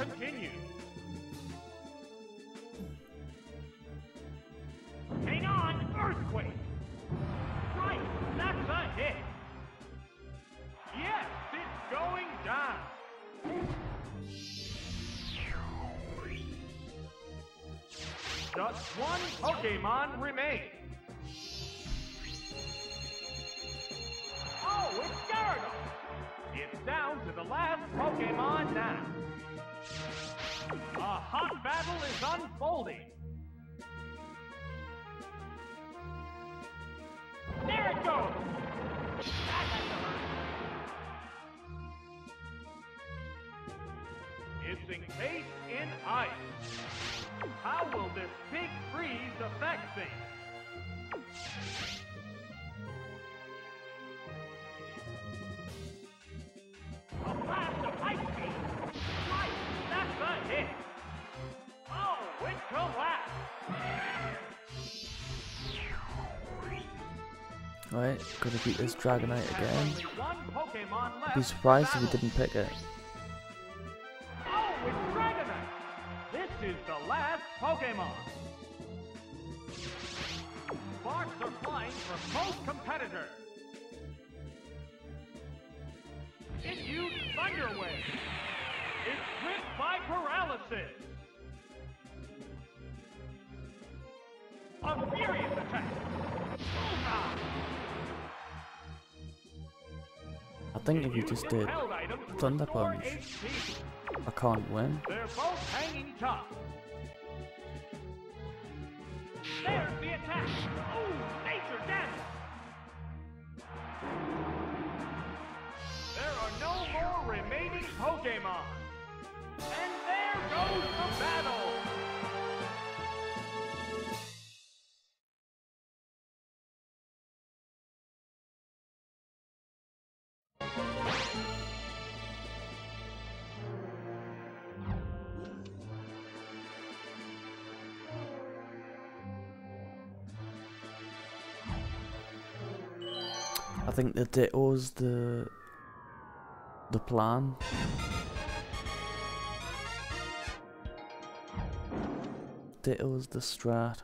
Continues. Hang on, earthquake. Right, that's a hit. Yes, it's going down. Just one Pokemon remains. Right, gotta beat this Dragonite again. I'd Be surprised if we didn't pick it. Oh, it's Dragonite! This is the last Pokemon! Sparks are flying from both competitors! It used Thunder Wave! It's gripped by paralysis! A furious attack! Bullseye! I think if you just did Thunder Punch. I can't win. They're both hanging tough. There's the attack. Oh, nature damage. There are no more remaining Pokemon. And there goes the battle. think the ditto's the the plan. Ditto's the strat.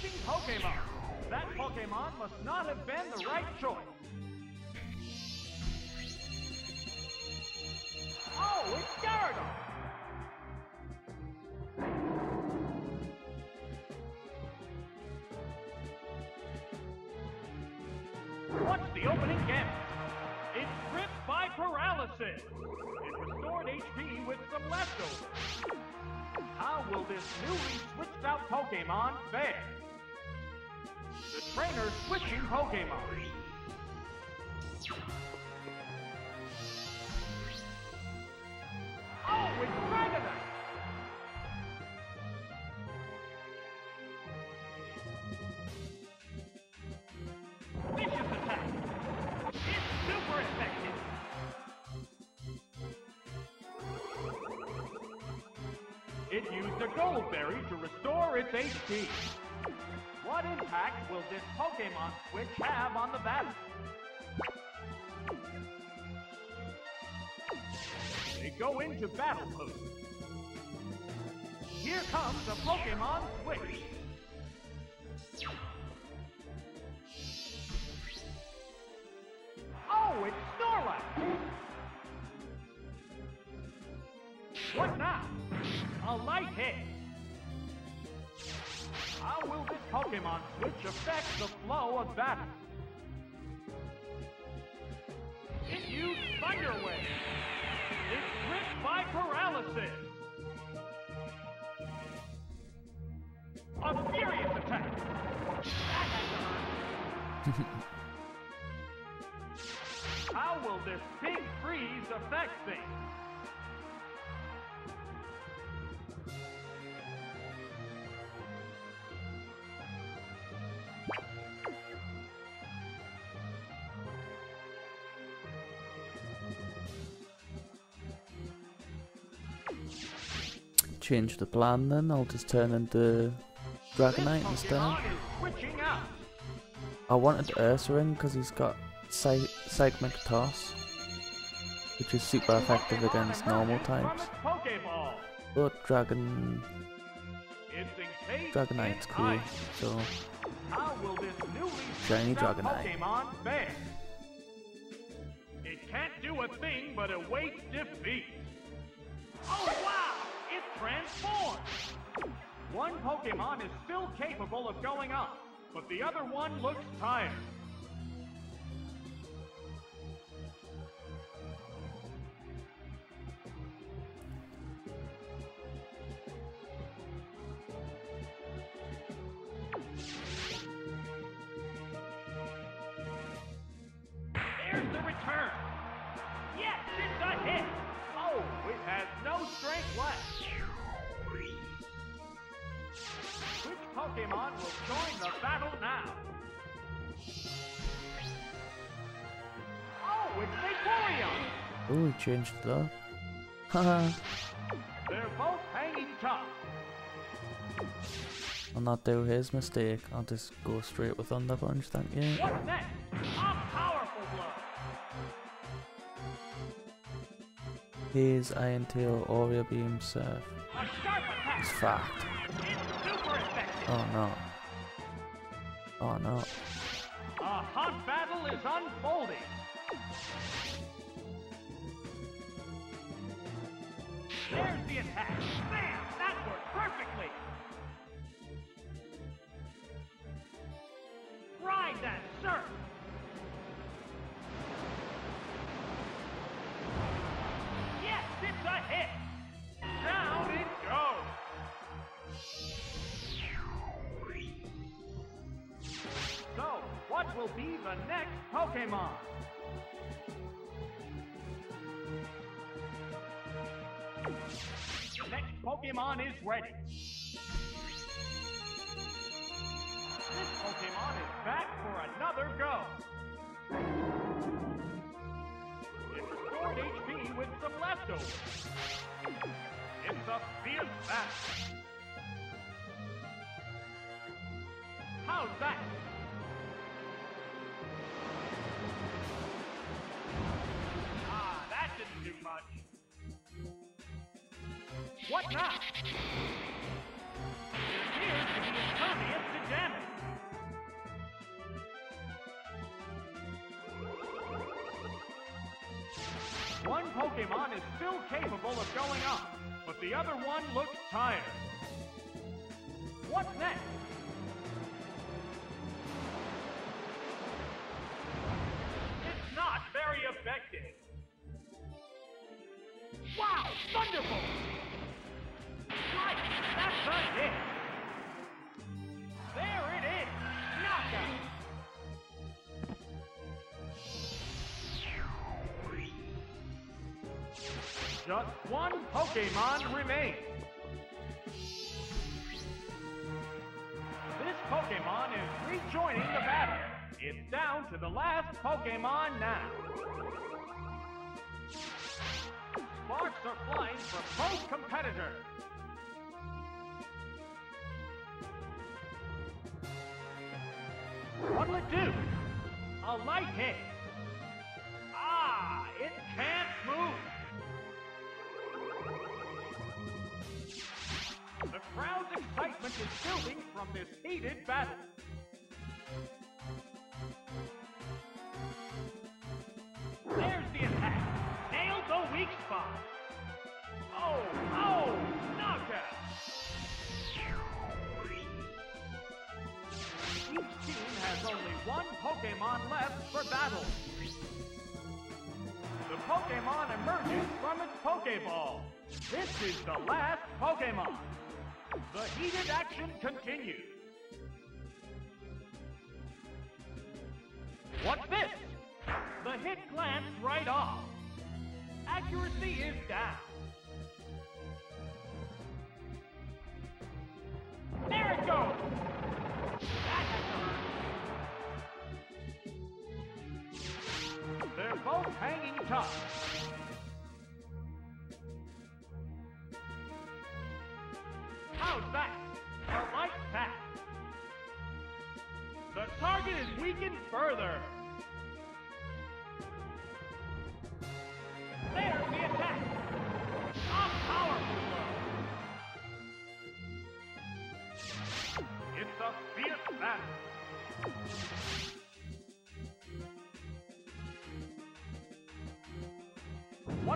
Switching Pokemon. That Pokemon must not have been the right choice. Oh, it's Gyarados! What's the opening gambit? It's gripped by paralysis. It restored HP with some leftovers. How will this newly switched out Pokemon fare? The trainer's switching Pokemon. Oh, it's Dragonite! It used a gold berry to restore its HP. What impact will this Pokemon switch have on the battle? They go into battle pose. Here comes a Pokemon switch. Pokemon switch affect the flow of battle? It used Thunder Wave. It's gripped by paralysis. A furious attack. That had to hurt. How will this big freeze affect things? Change the plan then, I'll just turn into Dragonite instead. Pokemon is switching out. I wanted Ursaring because he's got Psy Toss, which is super effective against normal types. But Dragon Dragonite's cool, so How will this newly Shiny Dragonite. It can't do a thing but await defeat. Oh wow! It transformed! One Pokemon is still capable of going up, but the other one looks tired. Join the battle now? Oh, it's Vaporeon. oh, he changed up. Haha, They're both hanging tough. I'll not do his mistake. I'll just go straight with Thunder Punch. Thank you. What's next? A powerful blow. Here's Iron Tail, Aurora Beam, Surf. A sharp attack. It's fact. It's super effective. Oh no. Oh no. A hot battle is unfolding. There's the attack. Bam! Pokemon is ready. This Pokemon is back for another go. It restored HP with some leftovers. It's a fierce battle. How's that? What now? It appears to be impervious to damage. One Pokemon is still capable of going up, but the other one looks tired. What's next? It's not very effective. Wow! Thunderbolt! Right! That's a hit! There it is! Knockout! Just one Pokemon remains. This Pokemon is rejoining the battle. It's down to the last Pokemon now. Sparks are flying from both competitors. What'll it do? A light hit. Ah, it can't move. The crowd's excitement is building from this heated battle. There's the attack. Nailed the weak spot. Pokemon left for battle. The Pokemon emerges from its Pokeball. This is the last Pokemon. The heated action continues. What's this? The hit glanced right off. Accuracy is down. Both hanging tough. How's that? A light pass. The target is weakened further.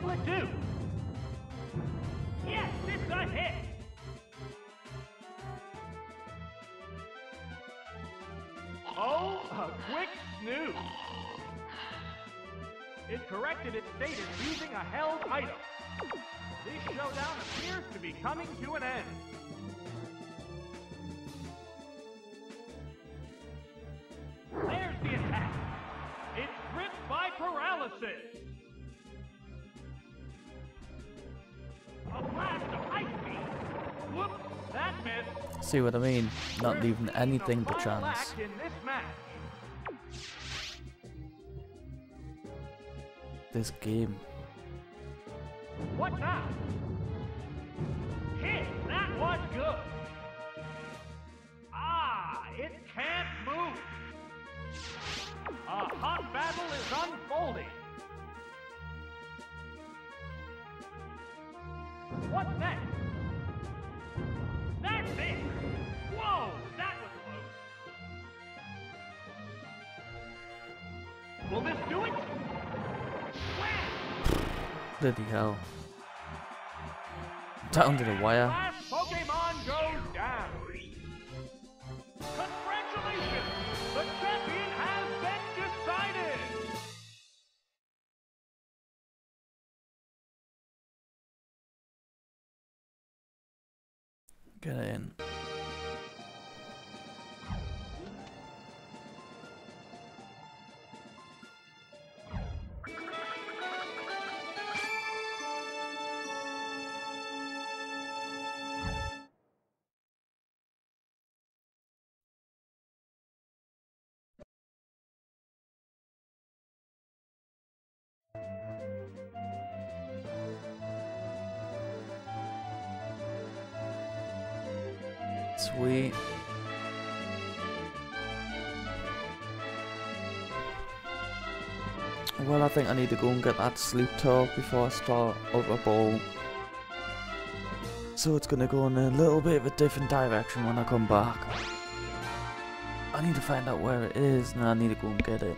Do? Yes, it's a hit. Oh, a quick snooze. It corrected its status using a held item. This showdown appears to be coming to an end. See what I mean? Not leaving anything to chance. This game. Hell. Down to the wire. Sweet. Well, I think I need to go and get that sleep talk before I start Ultra Ball. So it's gonna go in a little bit of a different direction when I come back. I need to find out where it is and I need to go and get it.